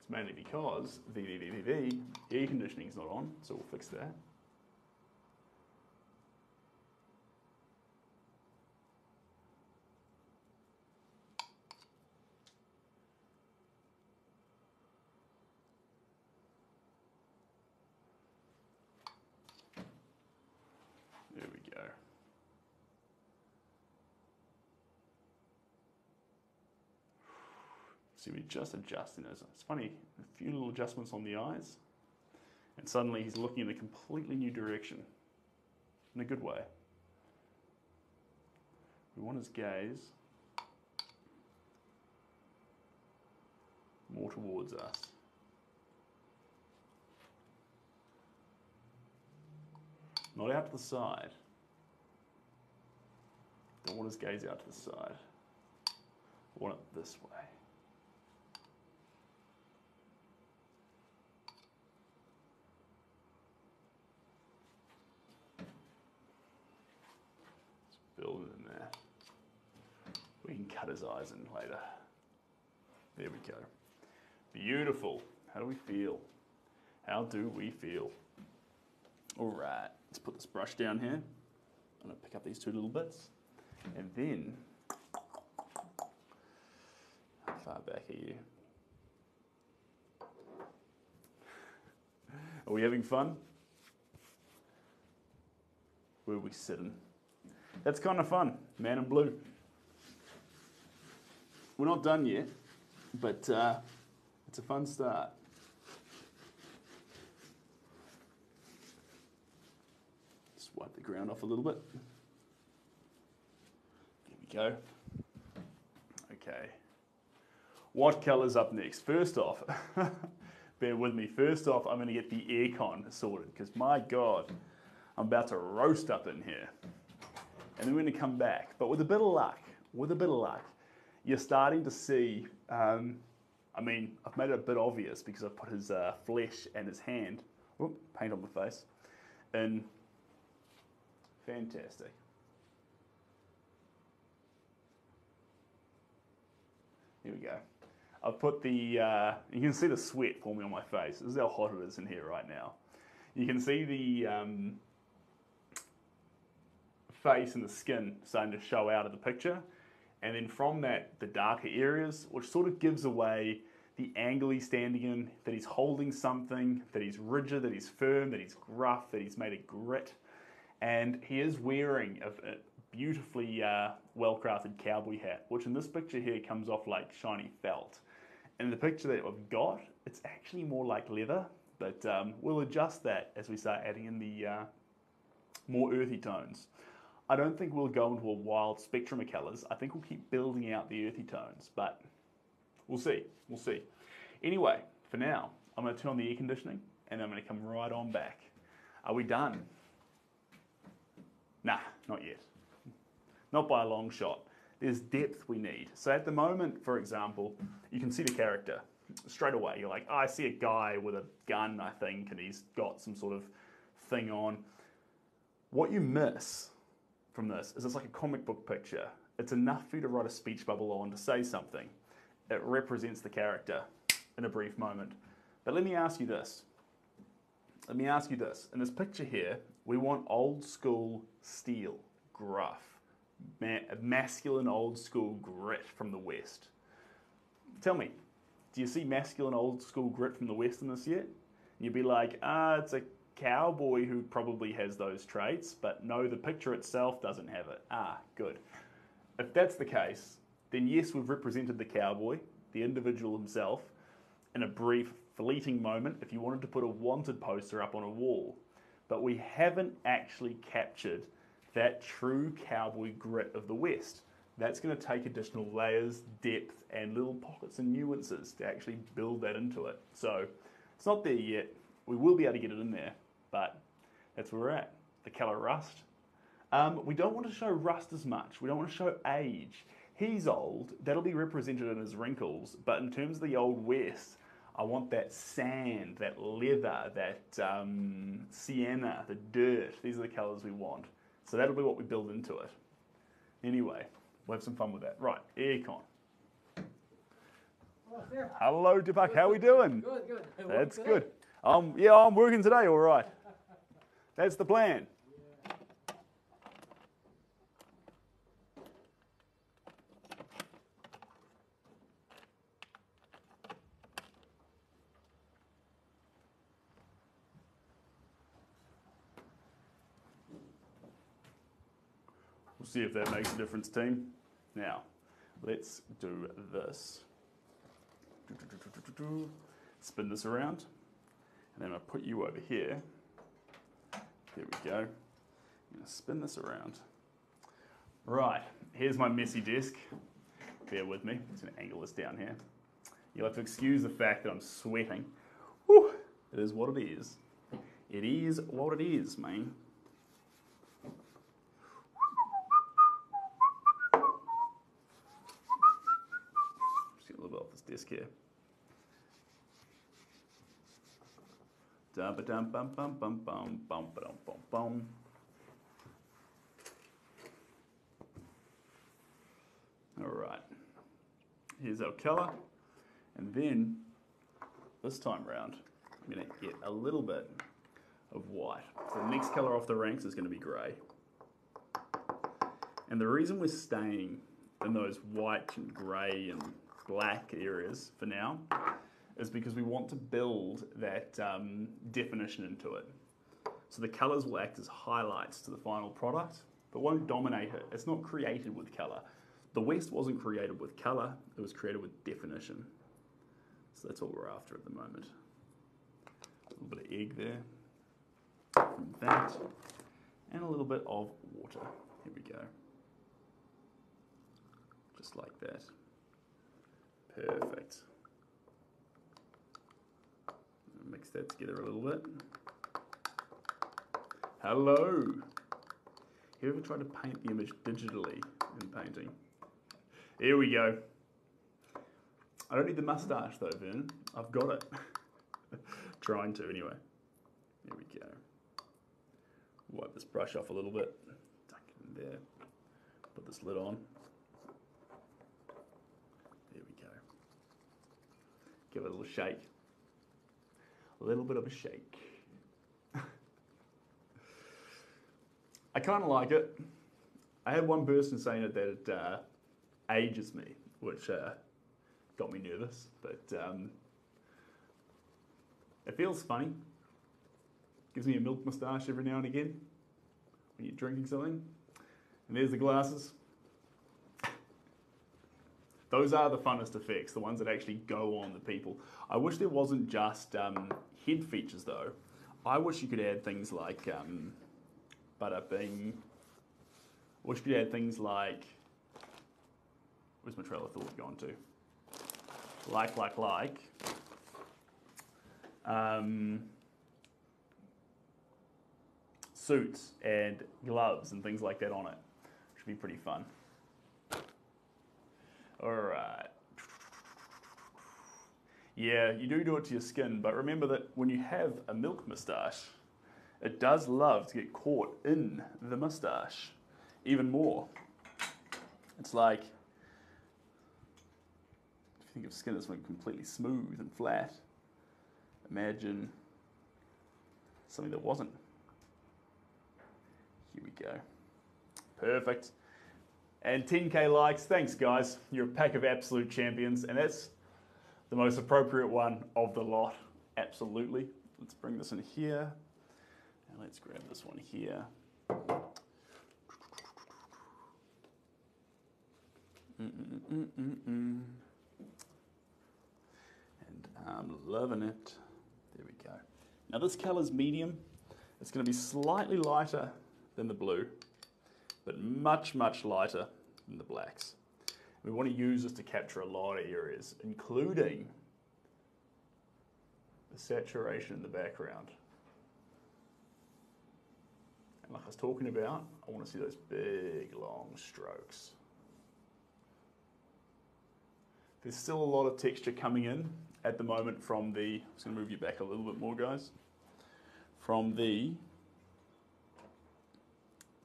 it's mainly because the, the, the, the, the air conditioning is not on, so we'll fix that. There we go. See, we just adjusting this. It's funny, a few little adjustments on the eyes, and suddenly he's looking in a completely new direction, in a good way. We want his gaze more towards us. Not out to the side. Don't want his gaze out to the side. I want it this way. Let's build it in there. We can cut his eyes in later. There we go. Beautiful. How do we feel? How do we feel? All right, let's put this brush down here. I'm gonna pick up these two little bits. And then, how far back are you? Are we having fun? Where are we sitting? That's kind of fun, man in blue. We're not done yet, but uh, it's a fun start. Just wipe the ground off a little bit. There we go. Okay. What color's up next? First off, bear with me. First off, I'm going to get the aircon sorted because my God, I'm about to roast up in here. And then we're going to come back. But with a bit of luck, with a bit of luck, you're starting to see. Um, I mean, I've made it a bit obvious because I've put his uh, flesh and his hand, whoop, paint on my face, in Fantastic. Here we go. I've put the, uh, you can see the sweat forming on my face. This is how hot it is in here right now. You can see the um, face and the skin starting to show out of the picture. And then from that, the darker areas, which sort of gives away the angle he's standing in, that he's holding something, that he's rigid, that he's firm, that he's gruff, that he's made of grit. And he is wearing a, beautifully uh, well-crafted cowboy hat, which in this picture here comes off like shiny felt. And the picture that I've got, it's actually more like leather, but um, we'll adjust that as we start adding in the uh, more earthy tones. I don't think we'll go into a wild spectrum of colours. I think we'll keep building out the earthy tones, but we'll see. We'll see. Anyway, for now, I'm going to turn on the air conditioning and I'm going to come right on back. Are we done? Nah, not yet. Not by a long shot. There's depth we need. So at the moment, for example, you can see the character straight away. You're like, oh, I see a guy with a gun, I think, and he's got some sort of thing on. What you miss from this is it's like a comic book picture. It's enough for you to write a speech bubble on to say something. It represents the character in a brief moment. But let me ask you this. Let me ask you this. In this picture here, we want old school steel, gruff, ma- masculine old school grit from the West. Tell me, do you see masculine old school grit from the West in this yet? You'd be like, ah, it's a cowboy who probably has those traits, but no, the picture itself doesn't have it. Ah, good. If that's the case, then yes, we've represented the cowboy, the individual himself, in a brief, fleeting moment if you wanted to put a wanted poster up on a wall. But we haven't actually captured that true cowboy grit of the West. That's going to take additional layers, depth, and little pockets and nuances to actually build that into it. So it's not there yet. We will be able to get it in there, but that's where we're at. The colour rust. Um, we don't want to show rust as much. We don't want to show age. He's old. That'll be represented in his wrinkles. But in terms of the old west, I want that sand, that leather, that um, sienna, the dirt. These are the colours we want. So that'll be what we build into it. Anyway, we'll have some fun with that. Right, aircon. Oh. Hello, Deepak. How are we doing? Good, good. That's good. Um, yeah, I'm working today. All right. That's the plan. We'll see if that makes a difference, team. Now, let's do this. Spin this around, and then I'll put you over here. There we go. I'm gonna spin this around. Right, here's my messy disc. Bear with me, I'm just gonna angle this down here. You'll have to excuse the fact that I'm sweating. Whew, it is what it is. It is what it is, man. Just get a little bit off this desk here. Dum ba dum bum bum bum bum bum ba dum bum bum. All right. Here's our colour, and then this time round, I'm going to get a little bit of white. So the next colour off the ranks is going to be grey. And the reason we're staying in those white and grey and black areas for now is because we want to build that um, definition into it. So the colours will act as highlights to the final product, but won't dominate it. It's not created with colour. The West wasn't created with colour, it was created with definition. So that's what we're after at the moment. A little bit of egg there from that, and a little bit of water. Here we go. Just like that. Perfect. Mix that together a little bit. Hello. Have You ever tried to paint the image digitally in painting? Here we go. I don't need the mustache though, Vernon. I've got it. Trying to anyway. Here we go. Wipe this brush off a little bit. Duck it in there. Put this lid on. There we go. Give it a little shake. A little bit of a shake. I kind of like it. I had one person saying it that it uh, ages me, which uh, got me nervous, but um, it feels funny. Gives me a milk moustache every now and again when you're drinking something. And there's the glasses. Those are the funnest effects, the ones that actually go on the people. I wish there wasn't just um, head features though. I wish you could add things like um, bada bing. I wish you could add things like where's my trail of thought gone to? Like, like, like. Um, suits and gloves and things like that on it. Should be pretty fun. All right. Yeah, you do do it to your skin, but remember that when you have a milk moustache, it does love to get caught in the moustache even more. It's like if you think of skin as something completely smooth and flat, imagine something that wasn't. Here we go. Perfect. And 10k likes. Thanks, guys. You're a pack of absolute champions, and that's the most appropriate one of the lot. Absolutely. Let's bring this in here, and let's grab this one here. Mm-mm-mm-mm-mm. And I'm loving it. There we go. Now this color's medium. It's going to be slightly lighter than the blue, but much, much lighter than the blacks. We want to use this to capture a lot of areas, including the saturation in the background. And like I was talking about, I want to see those big long strokes. There's still a lot of texture coming in at the moment from the, I'm just going to move you back a little bit more guys, from the,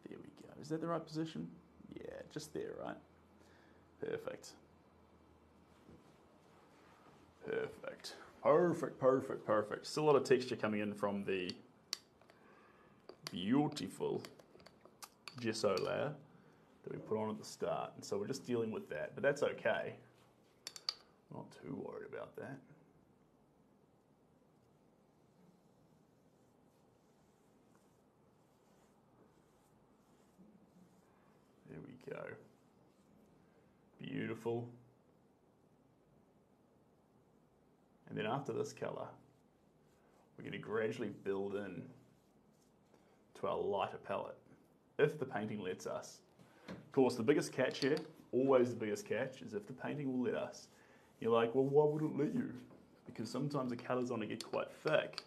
there we go. Is that the right position? Yeah, just there, right? Perfect. Perfect. Perfect, perfect, perfect. Still a lot of texture coming in from the beautiful gesso layer that we put on at the start. And so we're just dealing with that, but that's okay. Not too worried about that. Go. Beautiful. And then after this color, we're going to gradually build in to our lighter palette, if the painting lets us. Of course, the biggest catch here, always the biggest catch, is if the painting will let us. You're like, well, why would it let you? Because sometimes the colors want to get quite thick,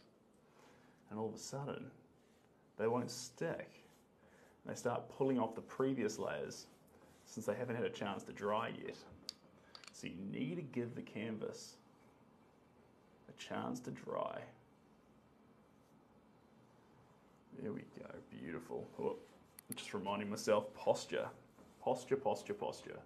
and all of a sudden, they won't stick. They start pulling off the previous layers since they haven't had a chance to dry yet. So you need to give the canvas a chance to dry. There we go, beautiful. Oh, just reminding myself, posture, posture, posture, posture.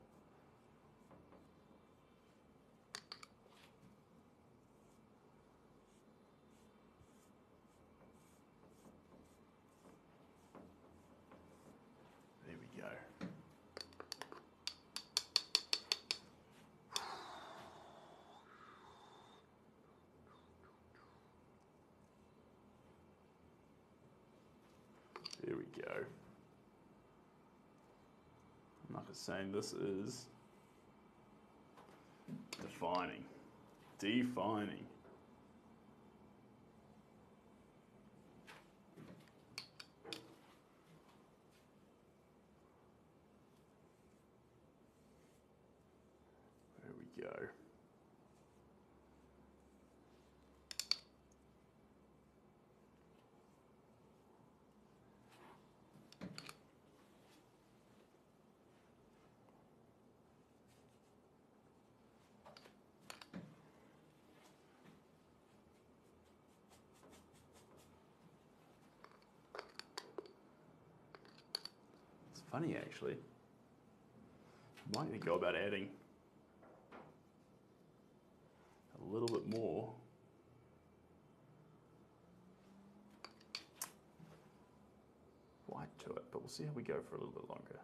There we go. There we go. Like I was saying, this is defining, defining. There we go. It's funny actually. Might need to go about adding a little bit more. White to it, but we'll see how we go for a little bit longer.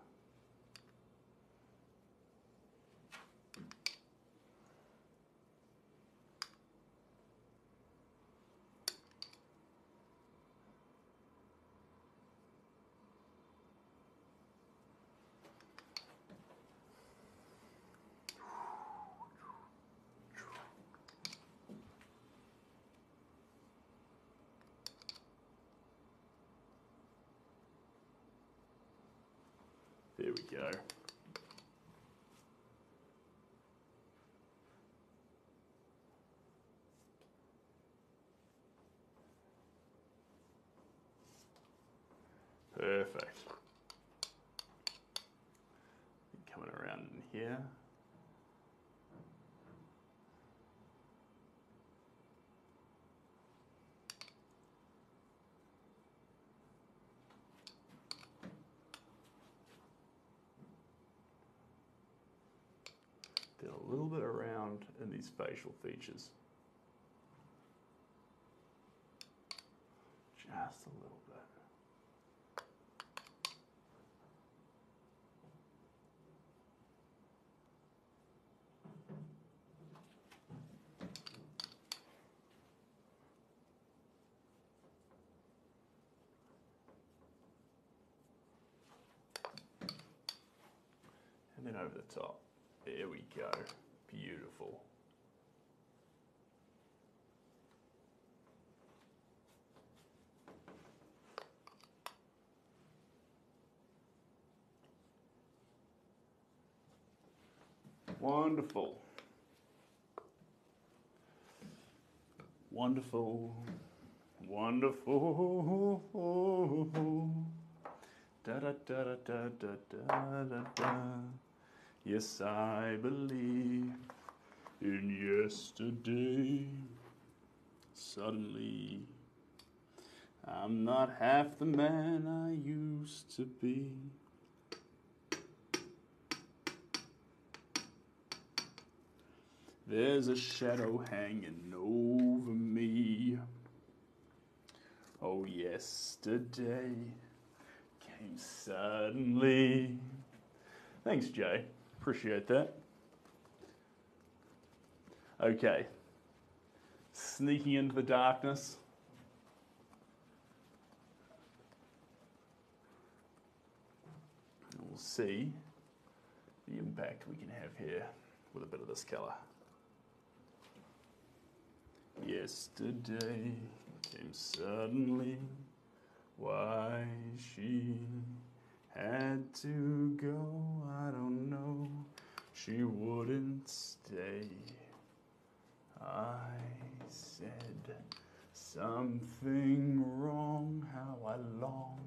There we go. Perfect. Coming around in here. Little bit around in these facial features. Just a little bit. And then over the top. There we go. Beautiful. Wonderful. Wonderful. Wonderful. Da da da da da da da da da. Yes, I believe in yesterday. Suddenly, I'm not half the man I used to be. There's a shadow hanging over me. Oh, yesterday came suddenly. Thanks, Jay. Appreciate that. Okay. Sneaking into the darkness. We'll see the impact we can have here with a bit of this colour. Yesterday came suddenly. Why she had to go, I don't know. She wouldn't stay. I said something wrong, how I long.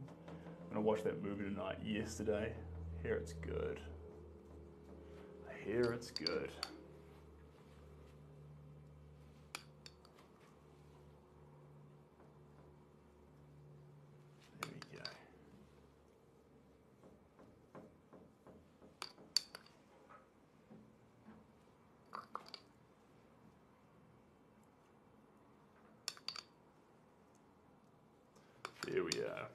I'm gonna watch that movie tonight. Yesterday, I hear it's good. I hear it's good. There we go. There we are.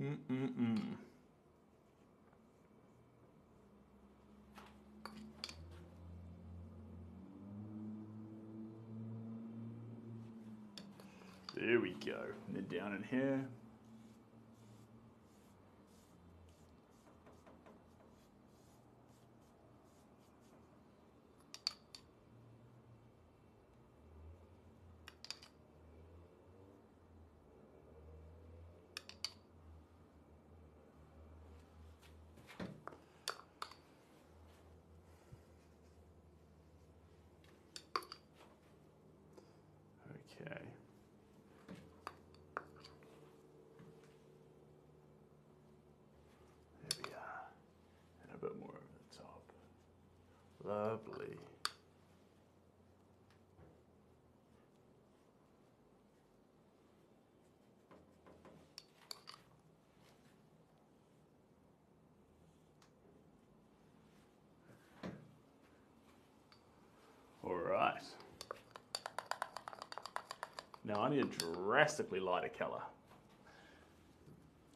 Mm-mm-mm. There we go. And then down in here. Okay. There we are. And a bit more over the top. Lovely. All right. Now I need a drastically lighter color.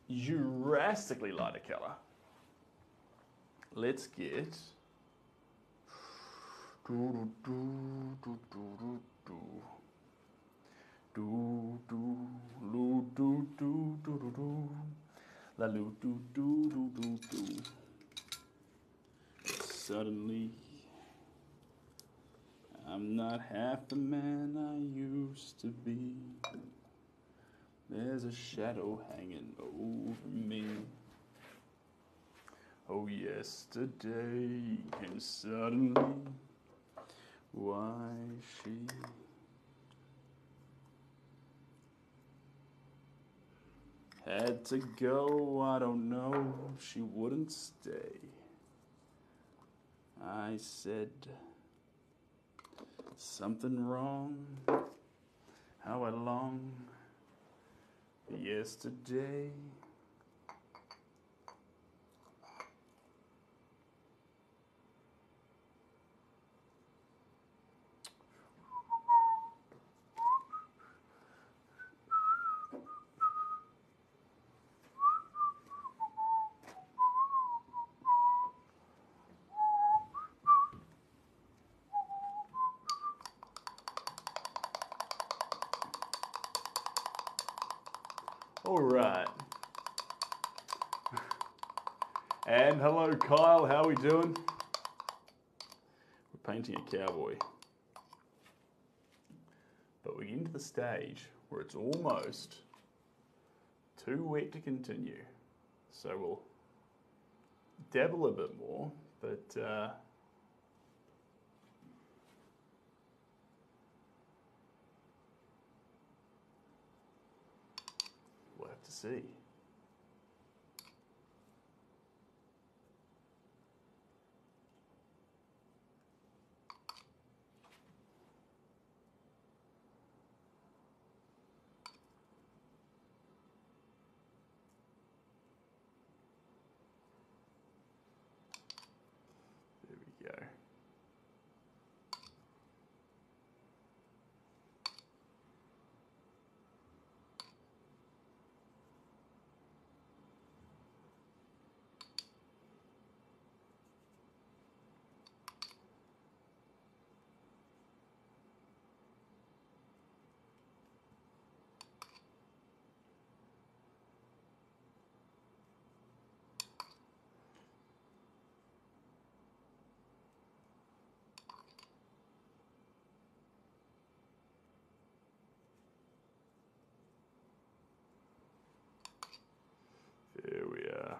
Drastically lighter color. Let's get. Do do do do do do. Do do do do do do do do. La do do do do do do. Suddenly I'm not half the man I used to be. There's a shadow hanging over me. Oh, yesterday came suddenly. Why she had to go, I don't know. She wouldn't stay. I said something wrong. How I long yesterday. All right. And hello, Kyle. How are we doing? We're painting a cowboy. but we're getting to the stage where it's almost too wet to continue. So we'll dabble a bit more, but uh, we'll have to see. There we go. There we are.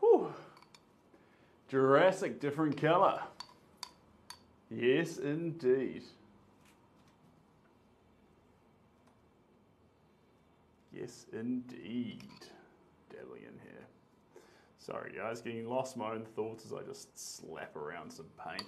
Whew. Jurassic different color. Yes, indeed. Yes, indeed. Dabbling in here. Sorry, guys, getting lost my own thoughts as I just slap around some paint.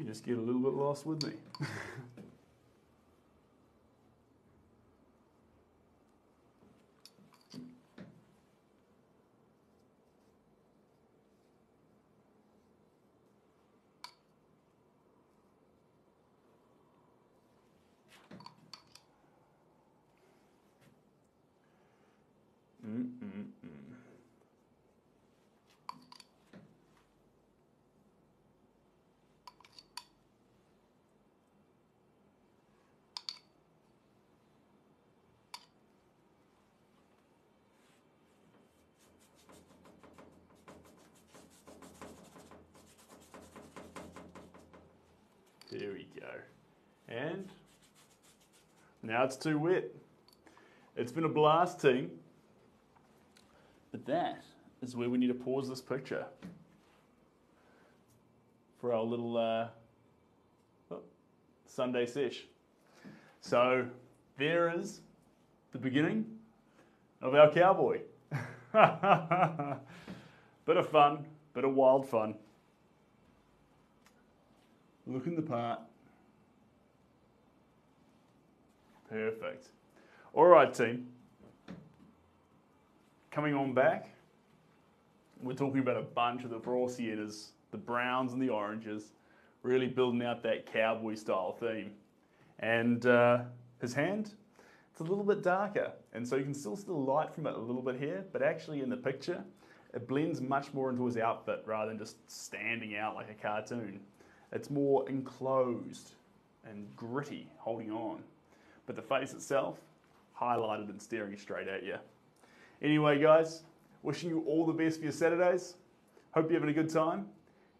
You just get a little bit lost with me. Mm-mm-mm. There we go. And now it's too wet. It's been a blast, team. But that is where we need to pause this picture for our little uh, oh, Sunday sesh. So there is the beginning of our cowboy. bit of fun, bit of wild fun. Looking the part. Perfect. All right, team. Coming on back, we're talking about a bunch of the Frosietas, the browns and the oranges, really building out that cowboy style theme. And uh, his hand, it's a little bit darker, and so you can still see the light from it a little bit here, but actually in the picture, it blends much more into his outfit rather than just standing out like a cartoon. It's more enclosed and gritty, holding on. But the face itself, highlighted and staring straight at you. Anyway, guys, wishing you all the best for your Saturdays. Hope you're having a good time.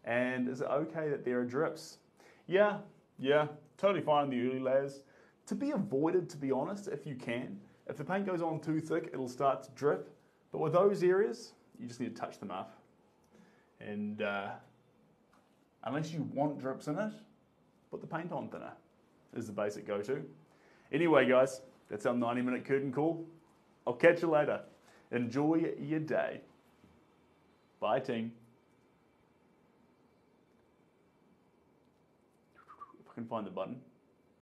And is it okay that there are drips? Yeah, yeah, totally fine in the early layers. To be avoided, to be honest, if you can. If the paint goes on too thick, it'll start to drip. But with those areas, you just need to touch them up. And uh, unless you want drips in it, put the paint on thinner is the basic go-to. Anyway, guys, that's our 90 minute curtain call. I'll catch you later. Enjoy your day. Bye, team. If I can find the button.